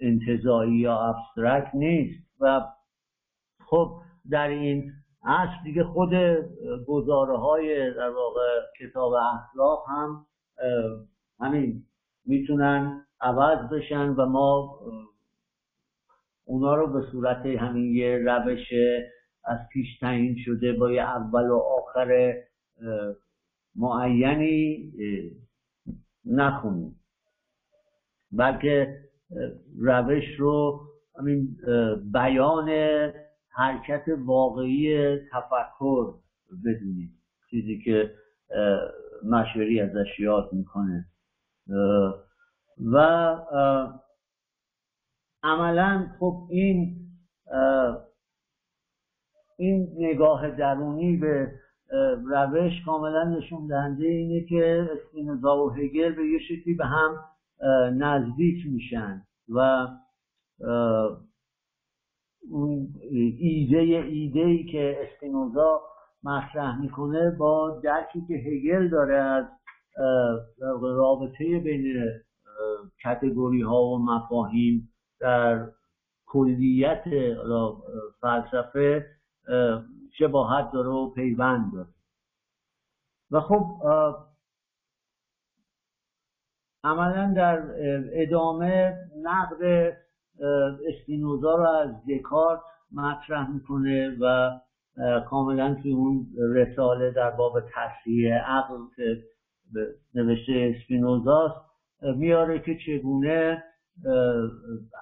انتظایی یا ابسترکت نیست و خب در این اصل دیگه خود گزاره های در واقع کتاب اخلاق هم همین می‌تونن عوض بشن و ما اونا رو به صورت همین یه روش از پیش تعیین شده با یه اول و آخر معینی نخونیم. بلکه روش رو همین بیان حرکت واقعی تفکر بدونیم چیزی که مشوری ازش یاد می‌کنه. و عملا خب این این نگاه درونی به روش کاملا نشون دهنده اینه که اسپینوزا و هگل به یه شکلی به هم نزدیک میشن و اون ایده ایده ای که اسپینوزا مطرح می‌کنه با درکی که هگل داره از رابطه بین کتگوری ها و مفاهیم در کلیت فلسفه شباهت داره و پیوند داره. و خب عملا در ادامه نقد اسپینوزا رو از دکارت مطرح می‌کنه و کاملا توی اون رساله در باب تصحیح عقل که نوشته اسپینوزاست میاره که چگونه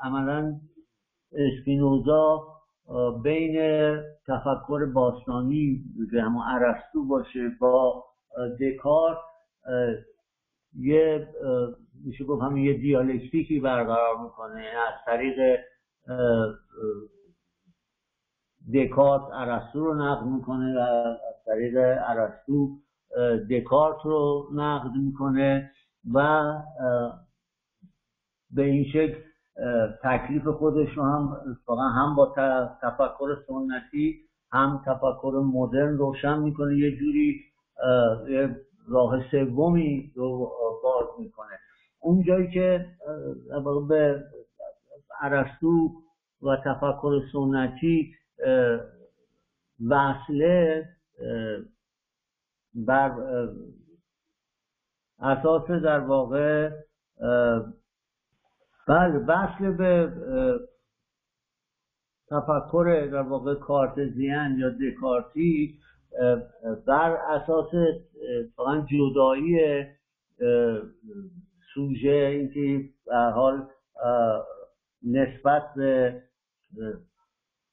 عملا اسپینوزا بین تفکر باستانی که همون عرستو باشه با دکارت یه میشه گفت همین یه دیالکتیکی برقرار می‌کنه. از طریق دکارت ارسطو رو نقد می‌کنه و از طریق ارسطو دکارت رو نقد می‌کنه و به این شکل تکلیف خودش رو هم هم با تفکر سنتی هم تفکر مدرن روشن می‌کنه. یه جوری راه سومی رو باز می‌کنه. اون جایی که به عرستو و تفکر سنتی وصله بر اساس در واقع بله وصل به تفکر در واقع کارتزیان یا دکارتی بر اساس فقط جدایی سوژه اینکه در حال نسبت به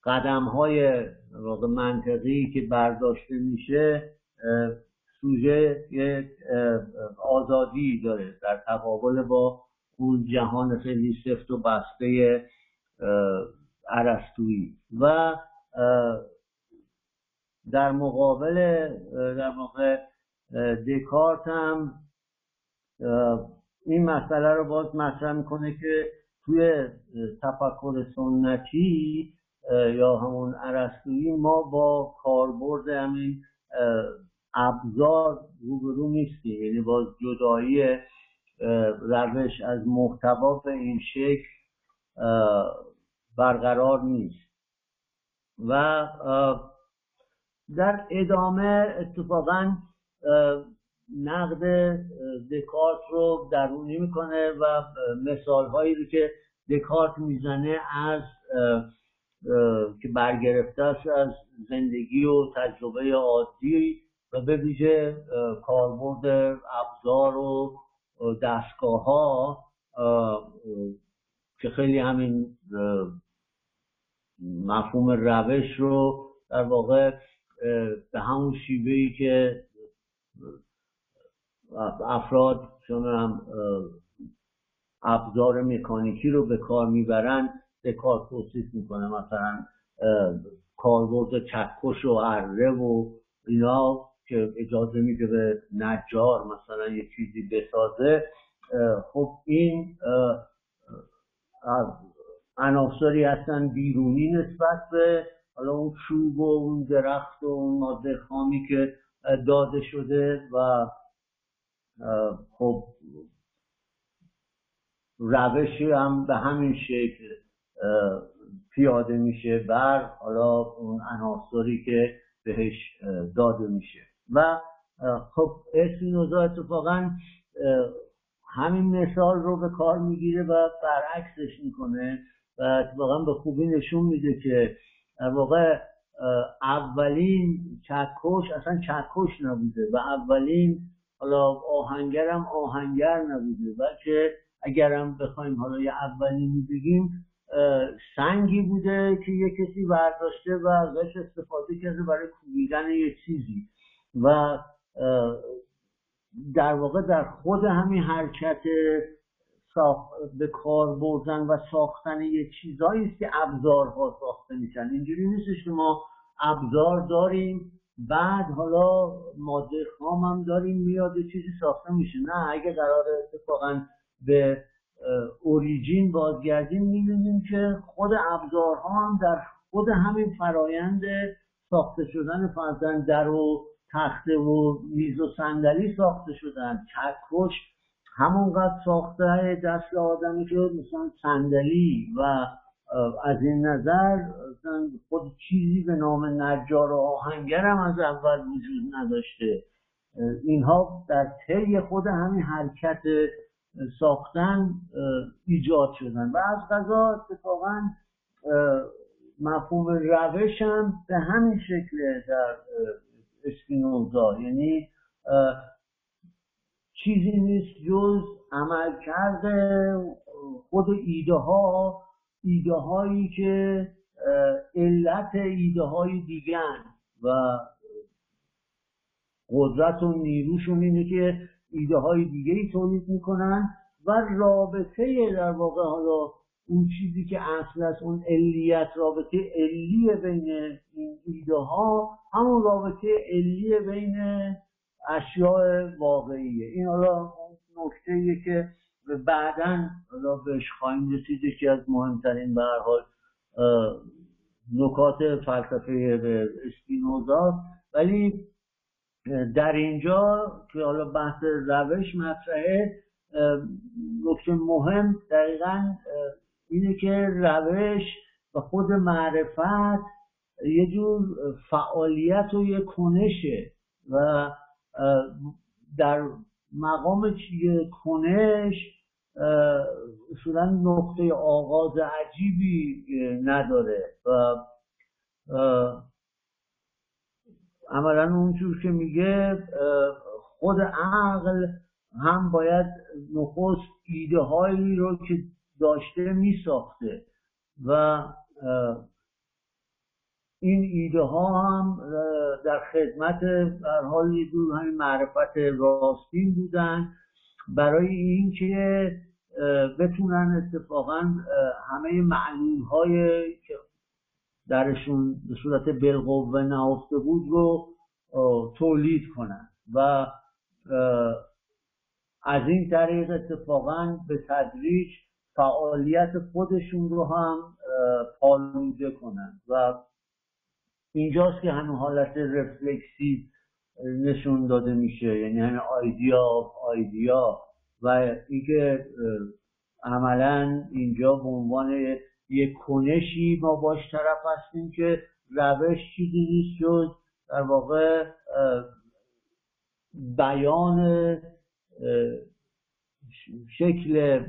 قدم های منطقی که برداشته میشه سوژه یک آزادی داره در تقابل با اون جهان خیلی سفت و بسته عرستویی و در مقابل در واقع دکارت هم این مسئله رو باز مطرح می‌کنه که توی تفکر سنتی یا همون عرستویی ما با کاربرد همین ابزار روبرو نیستیم. یعنی با جدایی روش از محتوا به این شکل برقرار نیست. و در ادامه اتفاقا نقد دکارت رو درونی می‌کنه و مثال هایی رو که دکارت می‌زنه از که برگرفته است از زندگی و تجربه عادی و به ویژه کاربرد ابزار و دستگاه ها که خیلی همین مفهوم روش رو در واقع به همون شیوهی که افراد چون ابزار مکانیکی رو به کار می‌برن به کار توصیف می‌کنه مثلا کاربرد چکش و اره و اینا که اجازه میده به نجار مثلا یه چیزی بسازه خب این عناصری هستن بیرونی نسبت به حالا اون چوب و اون درخت و اون ماده خامی که داده شده و خب روشی هم به همین شکل پیاده میشه. بر حالا اون عناصری که بهش داده میشه. و خب اسپینوزا اتفاقا همین مثال رو به کار می‌گیره و برعکسش می‌کنه و اتفاقا به خوبی نشون میده که در واقع اولین چکش اصلا چکش نبوده و اولین حالا آهنگرم آهنگر نبوده. بلکه اگرم بخوایم حالا یه اولینی بگیم سنگی بوده که یه کسی برداشته و ازش استفاده کرده برای کوبیدن یه چیزی. و در واقع در خود همین حرکت به کار بردن و ساختن یه چیزهایی است که ابزارها ساخته میشن. اینجوری نیستش که ما ابزار داریم بعد حالا ماده خام هم داریم میاد چیزی ساخته میشه. نه اگه قرار اتفاقا به اوریجین بازگردیم می‌بینیم که خود ابزارها هم در خود همین فرایند ساخته شدن فرزن در و تخته و میز و صندلی ساخته شدن. چکش همونقدر ساخته دست آدمی که مثلا صندلی و از این نظر خود چیزی به نام نجار و آهنگر هم از اول وجود نداشته. اینها در طی خود همین حرکت ساختن ایجاد شدن. و از غذا اتفاقا مفهوم روش هم به همین شکل در اسپینوزا. یعنی چیزی نیست جز عمل کرده خود ایده ها ایده هایی که علت ایده های دیگن و قدرت و نیروشون اینه که ایده های دیگه ای تولید می‌کنن و رابطه در واقع حالا اون چیزی که اصل است اون علیت رابطه علی بین این ایده ها همون رابطه علی بین اشیاء واقعیه. این حالا نکته که بعدا حالا بهش خواهیم رسید که از مهمترین به حال نکات فلسفه اسپینوزا ولی در اینجا که حالا بحث روش مطرحه نکته مهم دقیقا اینه که روش و خود معرفت یه جور فعالیت و یه کنشه و در مقام یه کنش اصولا نقطه آغاز عجیبی نداره و عملا اونجور که میگه خود عقل هم باید نخست ایده هایی رو که داشته میساخته و این ایده ها هم در خدمت در حال یه همین معرفت راستین بودن. برای اینکه بتونن اتفاقا همه معلول های که درشون به صورت بالقوه نهفته بود رو تولید کنن و از این طریق اتفاقا به تدریج فعالیت خودشون رو هم پالوده کنن و اینجاست که همین حالت رفلکسی نشون داده میشه. یعنی همین آیدیا آیدیا و اینکه عملا اینجا به عنوان یک کنشی ما باش طرف هستیم که روش چیزی نیست جز در واقع بیان شکل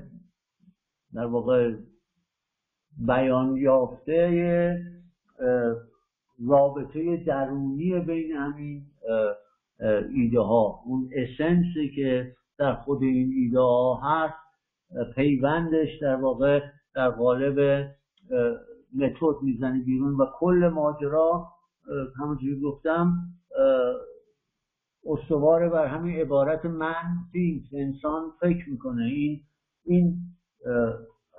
در واقع بیان یافته رابطه درونی بین همین ایده ها اون اسنسی که در خود این ایده ها هست پیوندش در واقع در قالب متد می‌زنه بیرون و کل ماجرا همونجوری گفتم استوار بر همین عبارت من فیلم انسان فکر می‌کنه. این این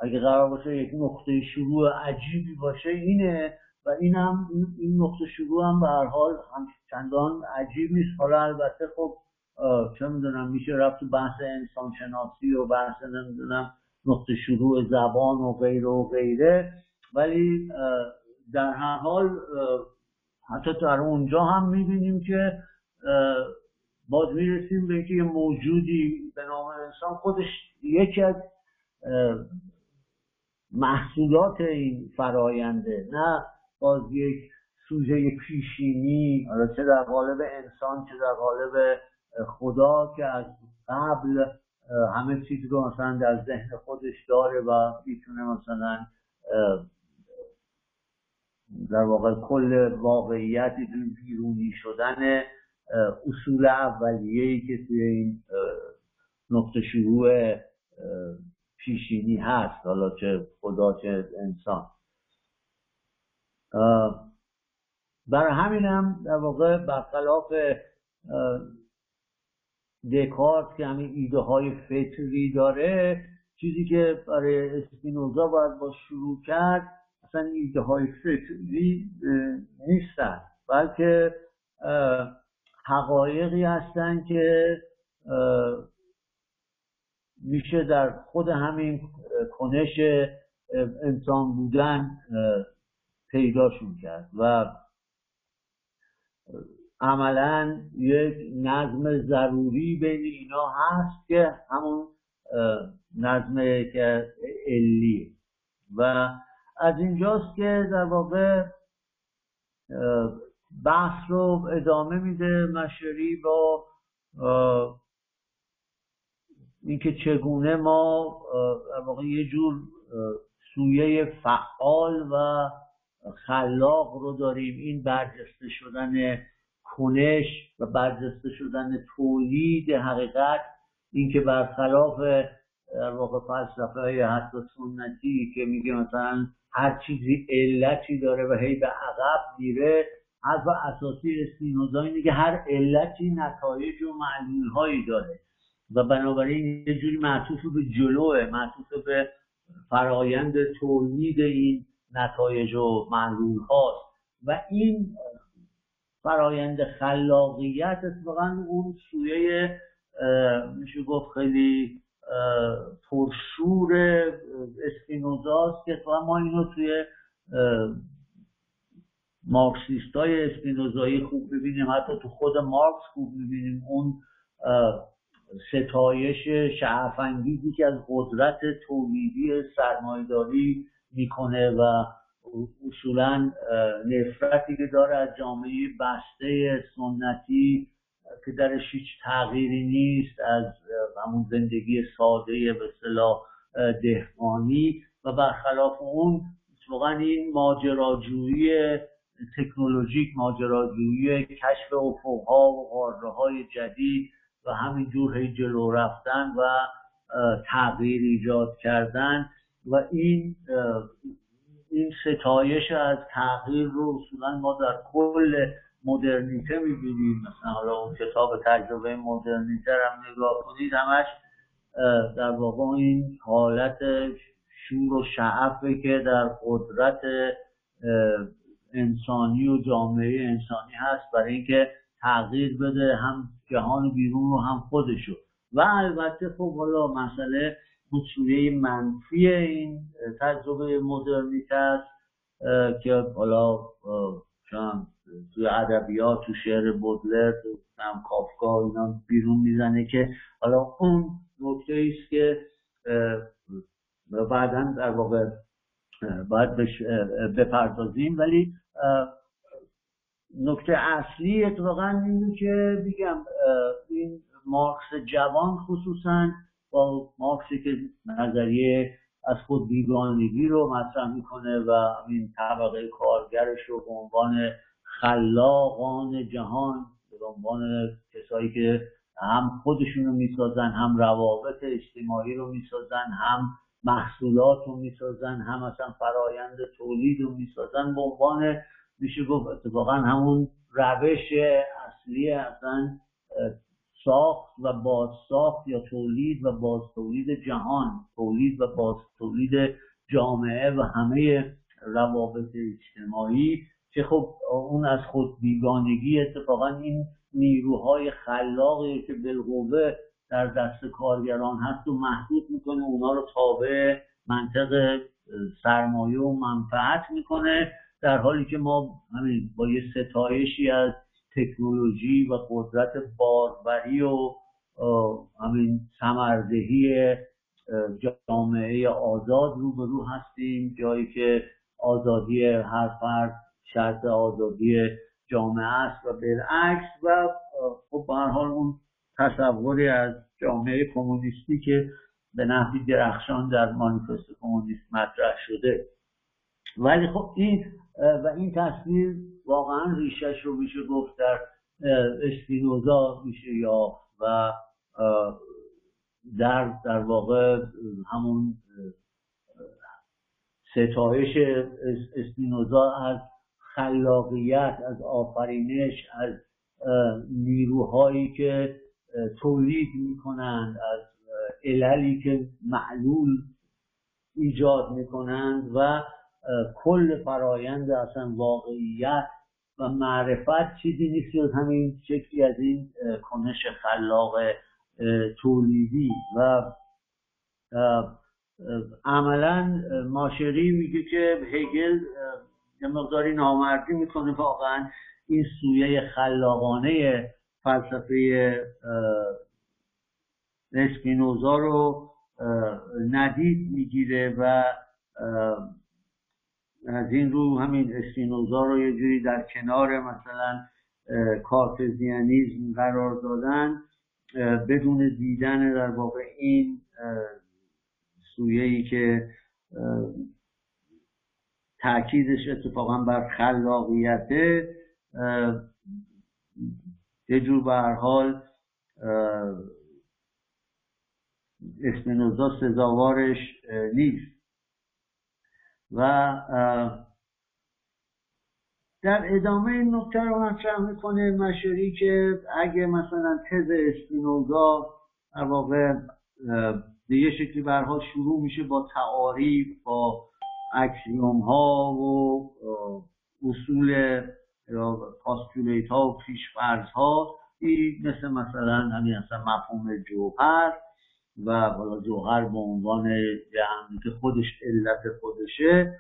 اگه قرار باشه یک نقطه شروع عجیبی باشه اینه و این هم این نقطه شروع هم به هر حال هم چندان عجیب نیست. حالا البته خب چه می‌دونم میشه رفت تو بحث انسان شناسی و بحث نمی‌دونم نقطه شروع زبان و غیره و غیره. ولی در هر حال حتی در اونجا هم می‌بینیم که باز می‌رسیم به اینکه یه موجودی به نام انسان خودش یکی از محصولات این فراینده نه باز یک سوژه پیشینی چه در قالب انسان چه در قالب خدا که از قبل همه چیز رو مثلا در ذهن خودش داره و می‌تونه مثلا در واقع کل واقعیت بیرونی شدن اصول اولیه‌ای که توی این نقطه شروع پیشینی هست حالا چه خدا چه انسان. برای همینم در واقع برخلاف دکارت که همین ایده های فطری داره چیزی که برای اسپینوزا باید با شروع کرد اصلا ایده های فطری نیستن. بلکه حقایقی هستن که میشه در خود همین کنش انسان بودن پیداشون کرد و عملا یک نظم ضروری بین اینا هست که همون نظم که علی و از اینجاست که در واقع بحث رو ادامه میده مشری با اینکه چگونه ما در واقع یه جور سویه فعال و خلاق رو داریم. این برجسته شدن کنش و برجسته شدن تولید حقیقت اینکه برخلاف در واقع فلسفه های حتی سنتی که میگه مثلا هر چیزی علتی داره و هی به عقب میره حرف اساسی اسپینوزا اینه که هر علتی نتایج و معلول هایی داره. و بنابراین یه جوری معطوف به جلوه معطوف به فرایند تولید این نتایج و معلول هاست. و این فرایند خلاقیت اتفاقا اون سویه میشه گفت خیلی پرشور اسپینوزاست که ما اینو توی مارکسیست های اسپینوزایی خوب ببینیم. حتی تو خود مارکس خوب ببینیم. اون ستایش شعفنگیزی که از قدرت تولیدی سرمایداری می‌کنه و اصولا نفرتی که داره از جامعه بسته سنتی که درش هیچ تغییری نیست از همون زندگی ساده به صلاح دهقانی و برخلاف اون واقعا این ماجراجویی تکنولوژیک ماجراجویی کشف افقها و قاره های جدید و همینجور هی جلو رفتن و تغییر ایجاد کردن و این این ستایش از تغییر رو اصولا ما در کل مدرنیته می‌بینیم. مثلا حالا اون کتاب تجربه مدرنیته هم نگاه کنید همش در واقع این حالت شور و شعفه که در قدرت انسانی و جامعه انسانی هست برای اینکه تغییر بده هم جهان بیرون رو هم خودشو. و البته خب حالا مسئله سویه منفی این تجربه مدرنیته است که حالا توی ادبیات تو شعر بودلر تو هم کافکا اینا بیرون می‌زنه که حالا اون نکته است که بعدا در واقع باید بپردازیم. ولی نکته اصلی اتفاقا اینه که میگم این مارکس جوان خصوصا با مارکسی که نظریه از خود بیگانگی رو مطرح می‌کنه و این طبقه کارگرش رو به عنوان خلاقان جهان به عنوان کسایی که هم خودشون رو می‌سازن هم روابط اجتماعی رو می‌سازن هم محصولات رو می‌سازن هم اصلا فرایند تولید رو می‌سازن به عنوان میشه گفت اتفاقا همون روش اصلی اصلا ساخت و بازساخت یا تولید و باز تولید جهان تولید و باز تولید جامعه و همه روابط اجتماعی که خب اون از خود بیگانگی اتفاقا این نیروهای خلاقی که بالقوه در دست کارگران هست و محدود می‌کنه اونا رو تابع منطق سرمایه و منفعت می‌کنه در حالی که ما همین با یه ستایشی از تکنولوژی و قدرت باروری و همین سمردهی جامعه آزاد روبرو هستیم. جایی که آزادی هر فرد شرط آزادی جامعه است و بالعکس و خب به حال اون تصوری از جامعه کمونیستی که به نحوی درخشان در مانیفست کمونیست مطرح شده. ولی خب این و این تصویر واقعا ریشش رو میشه گفت در اسپینوزا میشه یافت و در در واقع همون ستایش اسپینوزا از خلاقیت از آفرینش از نیروهایی که تولید می‌کنند از عللی که معلول ایجاد می‌کنند و کل فرایند اصلا واقعیت و معرفت چیزی نیست جز همین شکلی از این کنش خلاق تولیدی و عملا ماشری میگه که هگل یه مقداری نامردی می‌کنه. واقعا این سویه خلاقانه فلسفه اسپینوزا رو ندید می‌گیره و از این رو همین اسپینوزا رو یه جوری در کنار مثلا کارتزیانیزم قرار دادن بدون دیدن در واقع این سویه ای که تاکیدش اتفاقا بر خلاقیته یه جور به حال اسپینوزا سزاوارش نیست. و در ادامه این نکته رو مطرح می‌کنه مشوری که اگه مثلا تز اسپینوزا در واقع به یه شکلی برها شروع میشه با تعاریف با اکسیوم ها و اصول پاستولیت ها و پیشفرز ها مثل مثلا همین اصلا مفهوم جوهر و حالا جوهر به عنوان جهنمی که خودش علت خودشه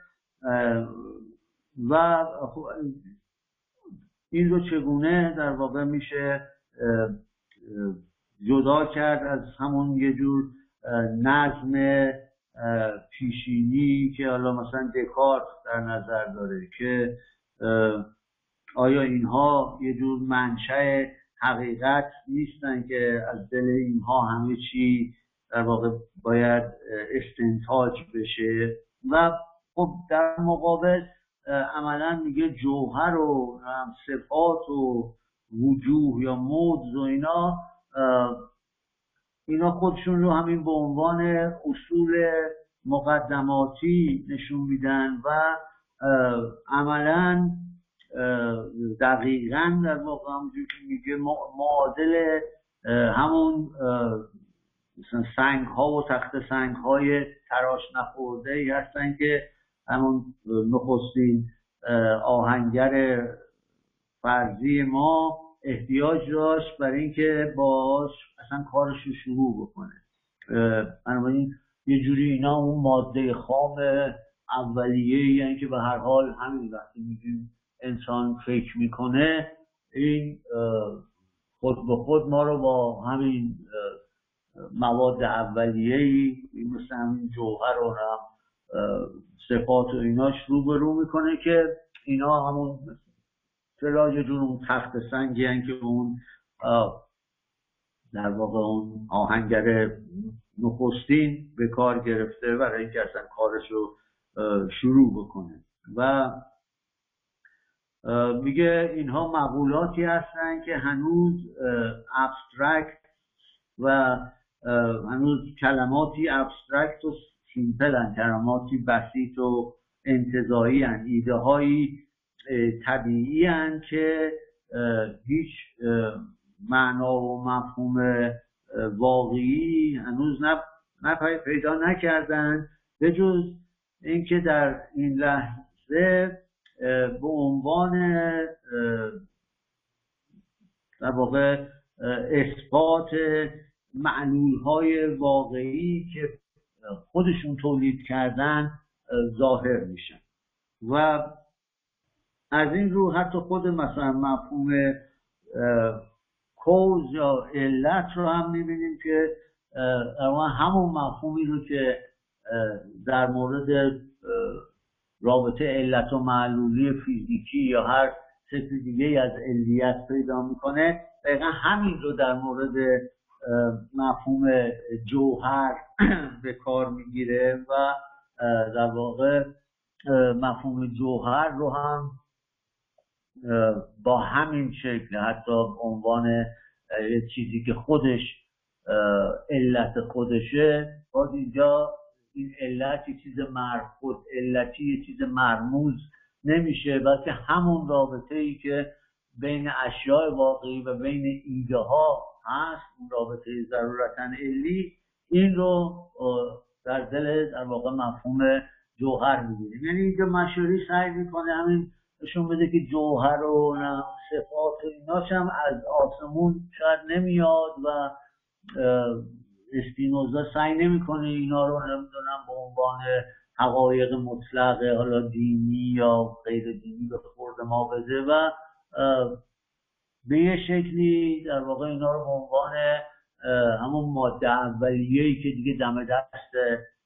و این رو چگونه در واقع میشه جدا کرد از همون یه جور نظم پیشینی که حالا مثلا دکارت در نظر داره که آیا اینها یه جور منشأ حقیقت نیستن که از دل اینها همه چی در واقع باید استنتاج بشه و خب در مقابل عملا میگه جوهر و صفات و وجوه یا مود و اینا اینا خودشون رو همین به عنوان اصول مقدماتی نشون میدن و عملا دقیقا در واقع همونجور که میگه معادل همون مثلا سنگ ها و تخت سنگ های تراش نخورده ای هستن که همون نخستین آهنگر فرضی ما احتیاج داشت برای اینکه باش اصلا کارش رو شروع بکنه. بنابراین یه جوری اینا اون ماده خام اولیه یعنی که به هر حال همین وقتی میگیم انسان فکر می‌کنه این خود به خود ما رو با همین مواد اولیه ای مثل همین جوهر و هم صفات و ایناش روبرو می‌کنه که اینا همون فلاج جون اون تخت سنگی هن که اون در واقع اون آهنگر نخستین به کار گرفته برای اینکه اصلا کارش رو شروع بکنه. و میگه اینها مقولاتی هستن که هنوز abstract و هنوز کلماتی abstract و simple کلماتی بسیط و انتزاعی هن ایده هایی طبیعی هن که هیچ معنا و مفهوم واقعی هنوز نه پیدا نکردن. به جز اینکه در این لحظه به عنوان در واقع اثبات معنول های واقعی که خودشون تولید کردن ظاهر میشن. و از این رو حتی خود مثلا مفهوم کوز یا علت رو هم می‌بینیم که همون مفهومی رو که در مورد رابطه علت و معلولی فیزیکی یا هر شکل دیگه از علیت پیدا می‌کنه دقیقا همین رو در مورد مفهوم جوهر *clears throat* به کار می‌گیره و در واقع مفهوم جوهر رو هم با همین شکل حتی عنوان چیزی که خودش علت خودشه باز اینجا این علت یه چیز مرخود علتی یه چیز مرموز نمیشه بلکه همون رابطه ای که بین اشیاء واقعی و بین ایده ها هست رابطه ضرورتا علی این رو در دل در واقع مفهوم جوهر می‌گیریم. یعنی اینجا مشوری سعی می‌کنه همین نشون بده که جوهر و صفات و ایناش هم از آسمون شاید نمیاد و اسپینوزا سعی نمی‌کنه اینا رو نمی‌دونم به عنوان حقایق مطلق حالا دینی یا غیر دینی به خورد ما بده و به یه شکلی در واقع اینا رو به عنوان همون ماده اولیه‌ای که دیگه دم دست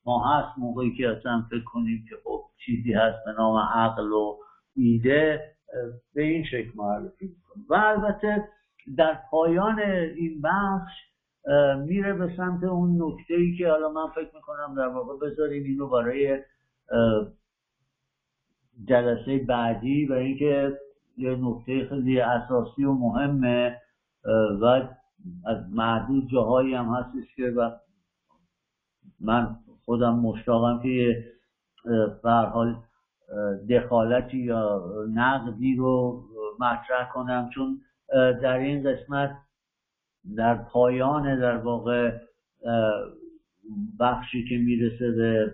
ما هست موقعی که اصلا فکر کنیم که خب چیزی هست به نام عقل و ایده به این شکل معرفی می‌کنیم. و البته در پایان این بخش میره به سمت اون نکته ای که حالا من فکر می‌کنم در واقع بذاریم اینو برای جلسه بعدی و اینکه یه نکته خیلی اساسی و مهمه و از معدود جاهایی هم هستش که و من خودم مشتاقم که به حال دخالتی یا نقدی رو مطرح کنم. چون در این قسمت در پایان در واقع بخشی که می‌رسه به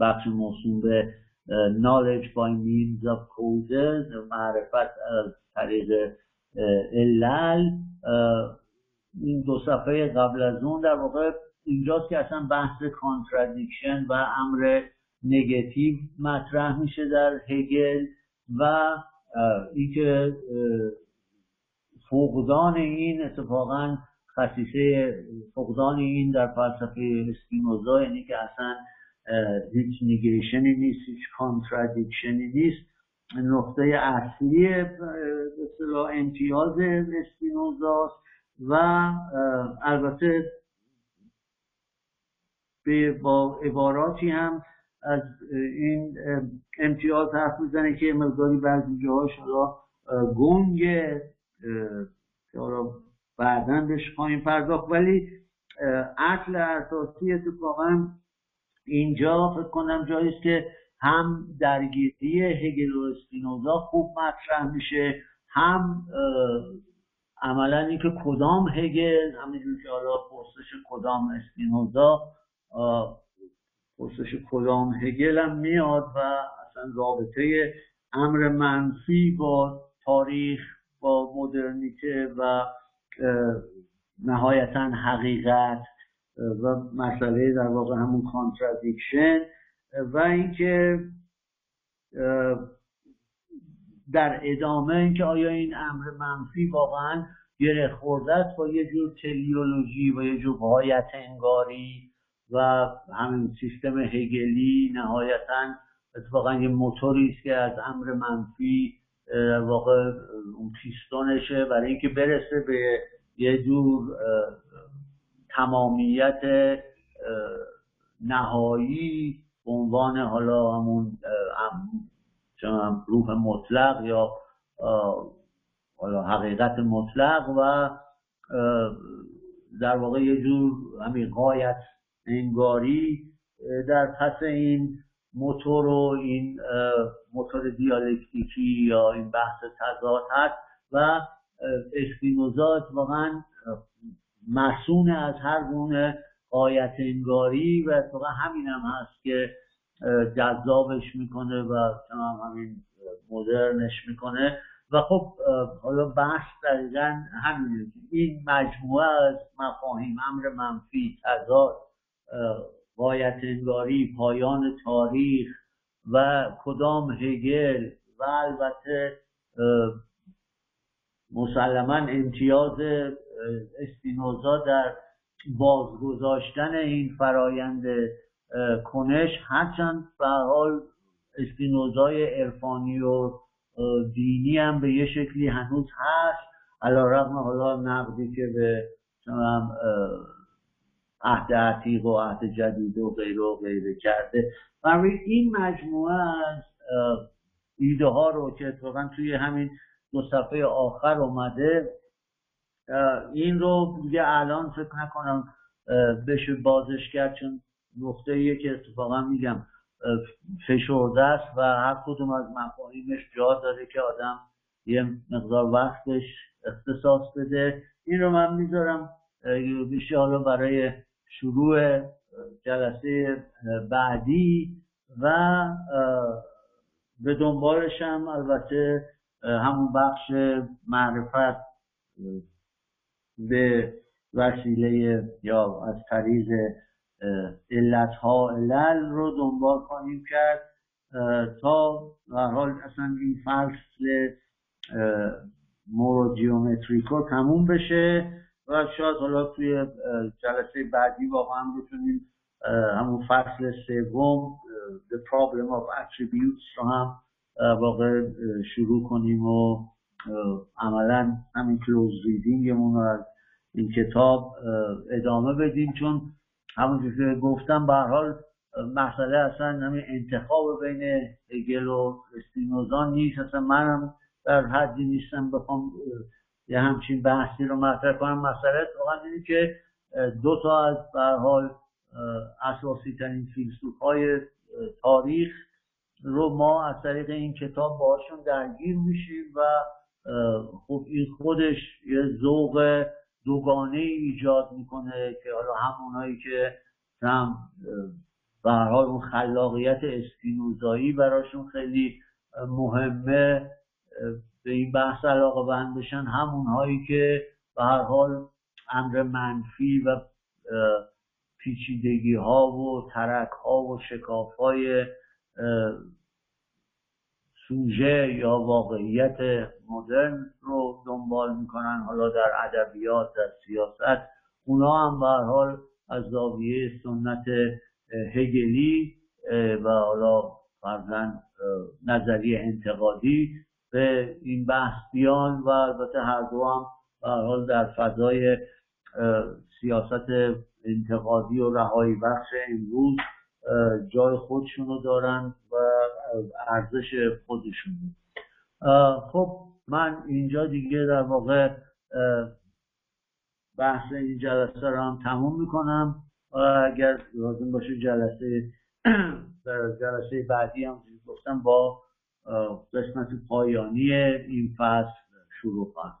بخش موسوم به knowledge by means of causes معرفت از طریق علل این دو صفحه قبل از اون در واقع اینجاست که اصلا بحث contradiction و امر نگتیو مطرح میشه در هگل و اینکه فقدان این اتفاقا خصیصه فقدان این در فلسفه اسپینوزا یعنی که اصلا هیچ negation ی نیست هیچ contradiction ی نیست. نقطه اصلی به امتیاز اسپینوزاست و البته با عباراتی هم از این امتیاز حرف می‌زنه که مقداری بعضی جاهاش حالا گنگ که حالا بعدا بهش خواهیم پرداخت. ولی اصل اساسی اتفاقا اینجا فکر کنم جایی که هم درگیری هگل و اسپینوزا خوب مطرح میشه هم عملا اینکه کدام هگل همینجور که حالا پرسش کدام اسپینوزا پرسش کدام هگل هم میاد و اصلا رابطه امر منفی با تاریخ با مدرنیته و نهایتا حقیقت و مسئله در واقع همون contradiction و اینکه در ادامه اینکه آیا این امر منفی واقعا گره خورده است با یه جور teleology و یه جور غایت انگاری و همین سیستم هگلی نهایتا اتفاقا یه موتوری است که از امر منفی در واقع اون پیستونشه برای اینکه برسه به یه جور تمامیت نهایی به عنوان حالا همون روح مطلق یا حالا حقیقت مطلق و در واقع یه جور همین قایت انگاری در پس این موتور و این موتور دیالکتیکی یا این بحث تضاد هست و اسپینوزا اتفاقا مسون از هر گونه قایت انگاری و اتفاقا همین هم هست که جذابش می‌کنه و تمام همین مدرنش می‌کنه. و خب حالا بحث دقیقا همین این مجموعه از مفاهیم امر منفی تضاد قایت انگاری پایان تاریخ و کدام هگل و البته مسلما امتیاز اسپینوزا در بازگذاشتن این فرایند کنش هرچند به حال اسپینوزای عرفانی و دینی هم به یه شکلی هنوز هست علا رقم حالا نقدی که به عهد عتیق و عهد جدید و غیره و غیره کرده. برای این مجموعه از ایده ها رو که اتفاقا توی همین دو صفحه آخر اومده این رو دیگه الان فکر نکنم بشه بازش کرد چون نقطه ایه که اتفاقا میگم فشرده است و هر کدوم از مفاهیمش جا داره که آدم یه مقدار وقتش اختصاص بده. این رو من می‌ذارم بیشه حالا برای شروع جلسه بعدی و به دنبالش هم البته همون بخش معرفت به وسیله یا از طریق علت ها علل رو دنبال خواهیم کرد تا به حال اصلا این فصل مورو تموم بشه و شاید حالا توی جلسه بعدی واقعا بتونیم همون فصل سوم The Problem of Attributes رو هم واقع شروع کنیم و عملا همین کلوز ریدینگمون رو از این کتاب ادامه بدیم چون همونجور که گفتم به حال مسئله اصلا همین انتخاب بین هگل و اسپینوزا نیست. اصلا منم در حدی نیستم بخوام یه همچین بحثی رو مطرح کنم. مسئله واقعا اینه که دو تا از به حال اساسی ترین فیلسوف های تاریخ رو ما از طریق این کتاب باشون درگیر میشیم و خب این خودش یه ذوق دوگانه ایجاد می‌کنه که حالا همونایی که هم به حال اون خلاقیت اسپینوزایی براشون خیلی مهمه به این بحث علاقه بند بشن همونهایی که به هر حال امر منفی و پیچیدگی ها و ترک ها و شکاف های سوژه یا واقعیت مدرن رو دنبال می‌کنن حالا در ادبیات در سیاست. اونا هم به حال از زاویه سنت هگلی و حالا فرزن نظریه انتقادی به این بحث بیان و البته هر دو هم حال در فضای سیاست انتقادی و رهایی بخش امروز جای خودشونو دارن و ارزش خودشون. خب من اینجا دیگه در واقع بحث این جلسه رو هم تموم می‌کنم. و اگر لازم باشه جلسه *clears throat* جلسه بعدی هم گفتم با قسمت پایانی این فصل شروع خواهم